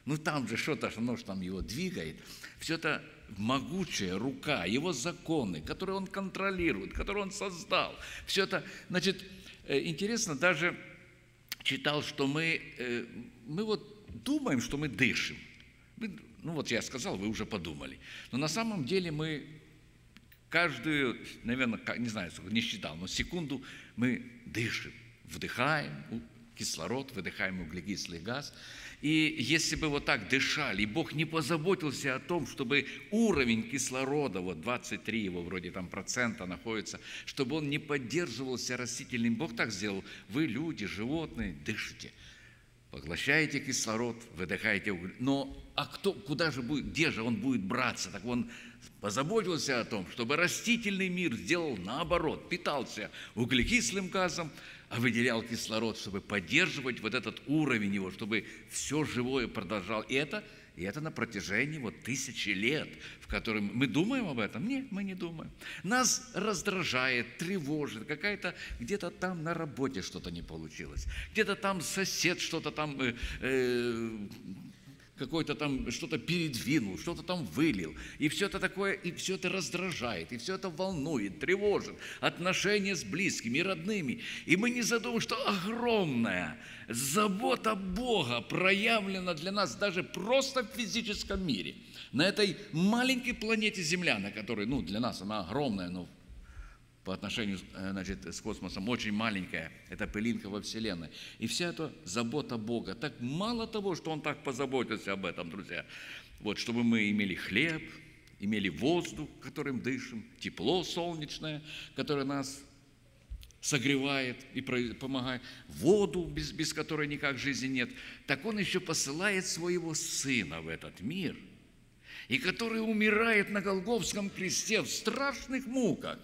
ну там же что-то, оно же там его двигает. Все это могучая рука, его законы, которые он контролирует, которые он создал. Все это, значит, э, интересно, даже читал, что мы, э, мы вот думаем, что мы дышим. Мы- ну вот я сказал, вы уже подумали. Но на самом деле мы каждую, наверное, не знаю, не считал, но секунду мы дышим, вдыхаем кислород, выдыхаем углекислый газ. И если бы вот так дышали, и Бог не позаботился о том, чтобы уровень кислорода, вот 23 его вроде там процента находится, чтобы он не поддерживался растительным, Бог так сделал, вы люди, животные, дышите поглощаете кислород, выдыхаете уголь. Но а кто, куда же будет, где же он будет браться? Так он позаботился о том, чтобы растительный мир сделал наоборот, питался углекислым газом, а выделял кислород, чтобы поддерживать вот этот уровень его, чтобы все живое продолжало. И это, и это на протяжении вот тысячи лет, в котором мы думаем об этом? Нет, мы не думаем. Нас раздражает, тревожит, какая-то где-то там на работе что-то не получилось, где-то там сосед что-то там э, э, какой-то там что-то передвинул, что-то там вылил. И все это такое, и все это раздражает, и все это волнует, тревожит. Отношения с близкими родными. И мы не задумываем, что огромная забота Бога проявлена для нас даже просто в физическом мире. На этой маленькой планете Земля, на которой, ну, для нас она огромная, но по отношению э, значит, с космосом. Очень маленькая, это пылинка во Вселенной. И вся эта забота Бога, так мало того, что Он так позаботился об этом, друзья, вот, чтобы мы имели хлеб, имели воздух, которым дышим, тепло солнечное, которое нас согревает и помогает, воду, без, без которой никак жизни нет, так Он еще посылает своего Сына в этот мир, и который умирает на Голговском кресте в страшных муках,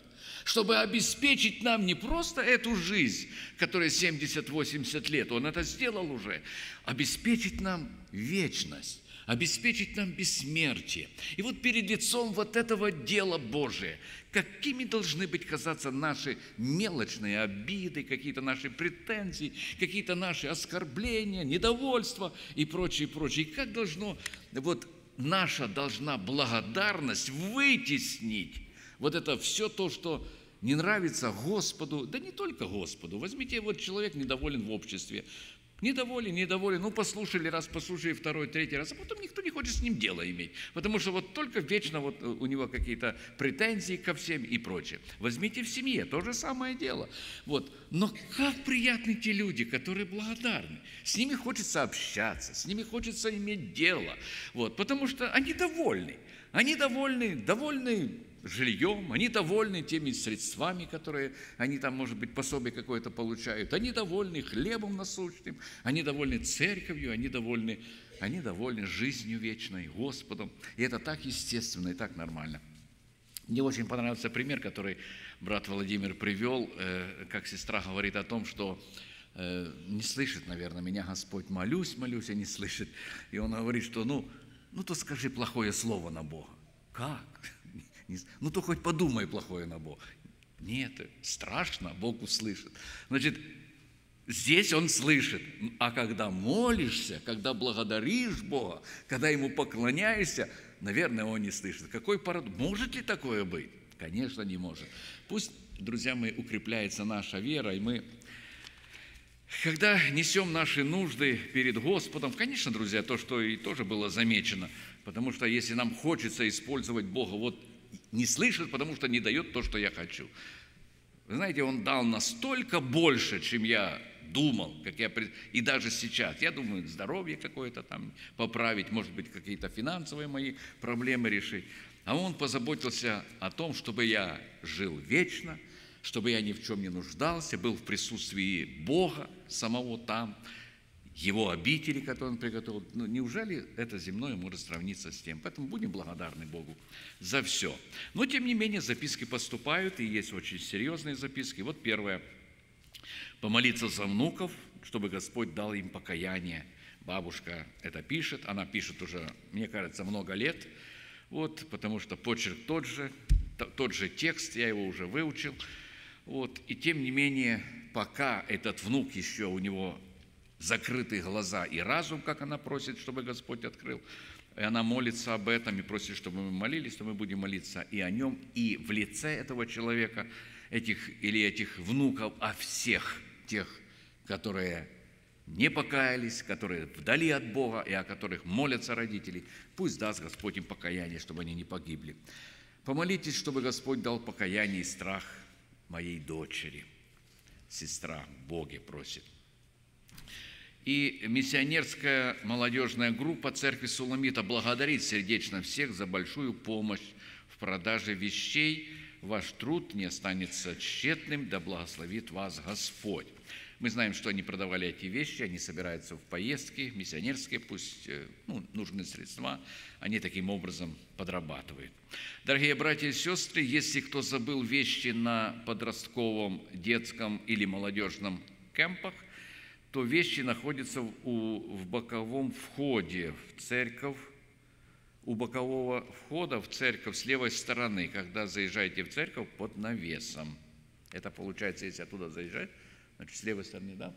чтобы обеспечить нам не просто эту жизнь, которая 70-80 лет, Он это сделал уже, обеспечить нам вечность обеспечить нам бессмертие. И вот перед лицом вот этого дела Божия, какими должны быть казаться наши мелочные обиды, какие-то наши претензии, какие-то наши оскорбления, недовольства и прочее, прочее. И как должно, вот наша должна благодарность вытеснить вот это все то, что не нравится Господу, да не только Господу. Возьмите, вот человек недоволен в обществе, Недоволен, недоволен, ну послушали раз, послушали второй, третий раз, а потом никто не хочет с ним дело иметь, потому что вот только вечно вот э, у него какие-то претензии ко всем и прочее. Возьмите в семье, то же самое дело. Вот. Но как приятны те люди, которые благодарны. С ними хочется общаться, с ними хочется иметь дело, вот, потому что они довольны. Они довольны, довольны жильем, они довольны теми средствами, которые они там, может быть, пособие какое-то получают, они довольны хлебом насущным, они довольны церковью, они довольны, они довольны жизнью вечной, Господом. И это так естественно и так нормально. Мне очень понравился пример, который брат Владимир привел, э, как сестра говорит о том, что э, не слышит, наверное, меня Господь, молюсь, молюсь, а не слышит. И он говорит, что ну, ну то скажи плохое слово на Бога. Как? Ну то хоть подумай плохое на Бога. Нет, страшно, Бог услышит. Значит, здесь Он слышит, а когда молишься, когда благодаришь Бога, когда Ему поклоняешься, наверное, Он не слышит. Какой парадокс? Может ли такое быть? Конечно, не может. Пусть, друзья мои, укрепляется наша вера, и мы когда несем наши нужды перед Господом, конечно, друзья, то, что и тоже было замечено, потому что если нам хочется использовать Бога, вот не слышит, потому что не дает то, что я хочу. Вы знаете, Он дал настолько больше, чем я думал, как я, и даже сейчас. Я думаю, здоровье какое-то там поправить, может быть, какие-то финансовые мои проблемы решить. А Он позаботился о том, чтобы я жил вечно, чтобы я ни в чем не нуждался, был в присутствии Бога самого там, Его обители, которые Он приготовил. Ну, неужели это земное может сравниться с тем? Поэтому будем благодарны Богу за все. Но, тем не менее, записки поступают, и есть очень серьезные записки. Вот первое. Помолиться за внуков, чтобы Господь дал им покаяние. Бабушка это пишет, она пишет уже, мне кажется, много лет, вот, потому что почерк тот же, тот же текст, я его уже выучил. Вот, и тем не менее, пока этот внук еще у него закрытые глаза и разум, как она просит, чтобы Господь открыл, и она молится об этом и просит, чтобы мы молились, то мы будем молиться и о нем, и в лице этого человека, этих или этих внуков, о всех тех, которые не покаялись, которые вдали от Бога и о которых молятся родители. Пусть даст Господь им покаяние, чтобы они не погибли. Помолитесь, чтобы Господь дал покаяние и страх моей дочери. Сестра Боге просит. И миссионерская молодежная группа Церкви Суламита благодарит сердечно всех за большую помощь в продаже вещей. Ваш труд не останется тщетным, да благословит вас Господь. Мы знаем, что они продавали эти вещи, они собираются в поездки миссионерские, пусть э, ну, нужны средства, они таким образом подрабатывают. Дорогие братья и сестры, если кто забыл вещи на подростковом, детском или молодежном кемпах, то вещи находятся у, в боковом входе в церковь, у бокового входа в церковь с левой стороны, когда заезжаете в церковь под навесом. Это получается, если оттуда заезжать, значит, с левой стороны, да?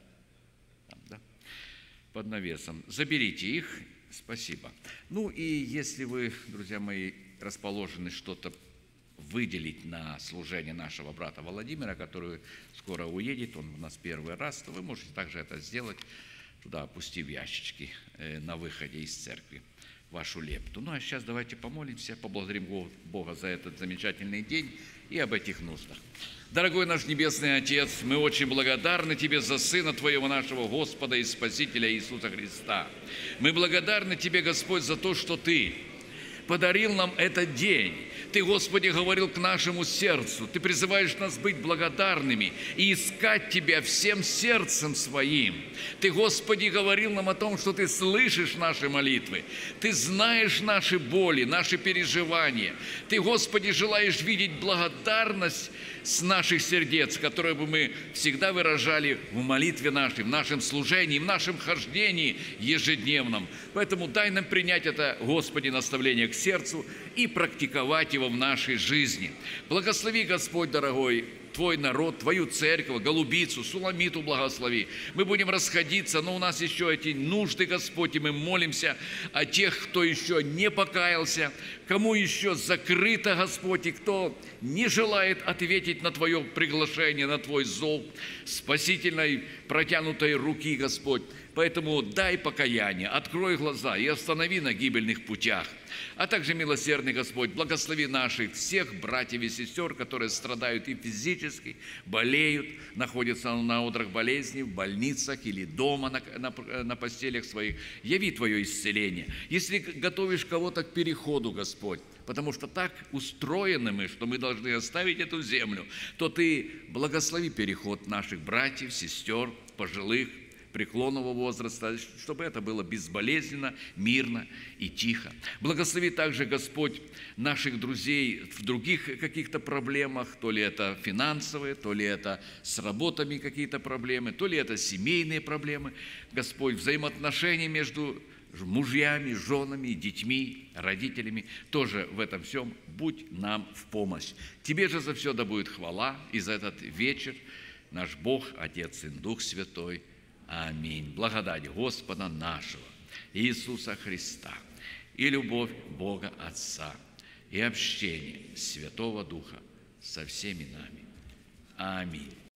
Там, да? Под навесом. Заберите их, спасибо. Ну и если вы, друзья мои, расположены что-то выделить на служение нашего брата Владимира, который скоро уедет, он у нас первый раз, то вы можете также это сделать, туда опустив ящички э, на выходе из церкви. вашу лепту. Ну а сейчас давайте помолимся, поблагодарим Го- Бога за этот замечательный день и об этих нуждах. Дорогой наш Небесный Отец, мы очень благодарны Тебе за Сына Твоего нашего Господа и Спасителя Иисуса Христа. Мы благодарны Тебе, Господь, за то, что Ты подарил нам этот день. Ты, Господи, говорил к нашему сердцу. Ты призываешь нас быть благодарными и искать Тебя всем сердцем своим. Ты, Господи, говорил нам о том, что Ты слышишь наши молитвы. Ты знаешь наши боли, наши переживания. Ты, Господи, желаешь видеть благодарность с наших сердец, которую бы мы всегда выражали в молитве нашей, в нашем служении, в нашем хождении ежедневном. Поэтому дай нам принять это, Господи, наставление к сердцу и практиковать его в нашей жизни. Благослови, Господь дорогой, Твой народ, Твою церковь, голубицу, суламиту благослови. Мы будем расходиться, но у нас еще эти нужды, Господь, и мы молимся о тех, кто еще не покаялся, кому еще закрыто, Господь, и кто не желает ответить на Твое приглашение, на Твой зов спасительной протянутой руки, Господь. Поэтому дай покаяние, открой глаза и останови на гибельных путях. А также, милосердный Господь, благослови наших всех братьев и сестер, которые страдают и физически, болеют, находятся на одрах болезней, в больницах или дома на, на- на постелях своих. Яви Твое исцеление. Если готовишь кого-то к переходу, Господь, потому что так устроены мы, что мы должны оставить эту землю, то Ты благослови переход наших братьев, сестер, пожилых, преклонного возраста, чтобы это было безболезненно, мирно и тихо. Благослови также, Господь, наших друзей в других каких-то проблемах, то ли это финансовые, то ли это с работами какие-то проблемы, то ли это семейные проблемы. Господь, взаимоотношения между мужьями, женами, детьми, родителями, тоже в этом всем будь нам в помощь. Тебе же за все да будет хвала и за этот вечер наш Бог, Отец и Дух Святой. Аминь. Благодать Господа нашего Иисуса Христа и любовь Бога Отца и общение Святого Духа со всеми нами. Аминь.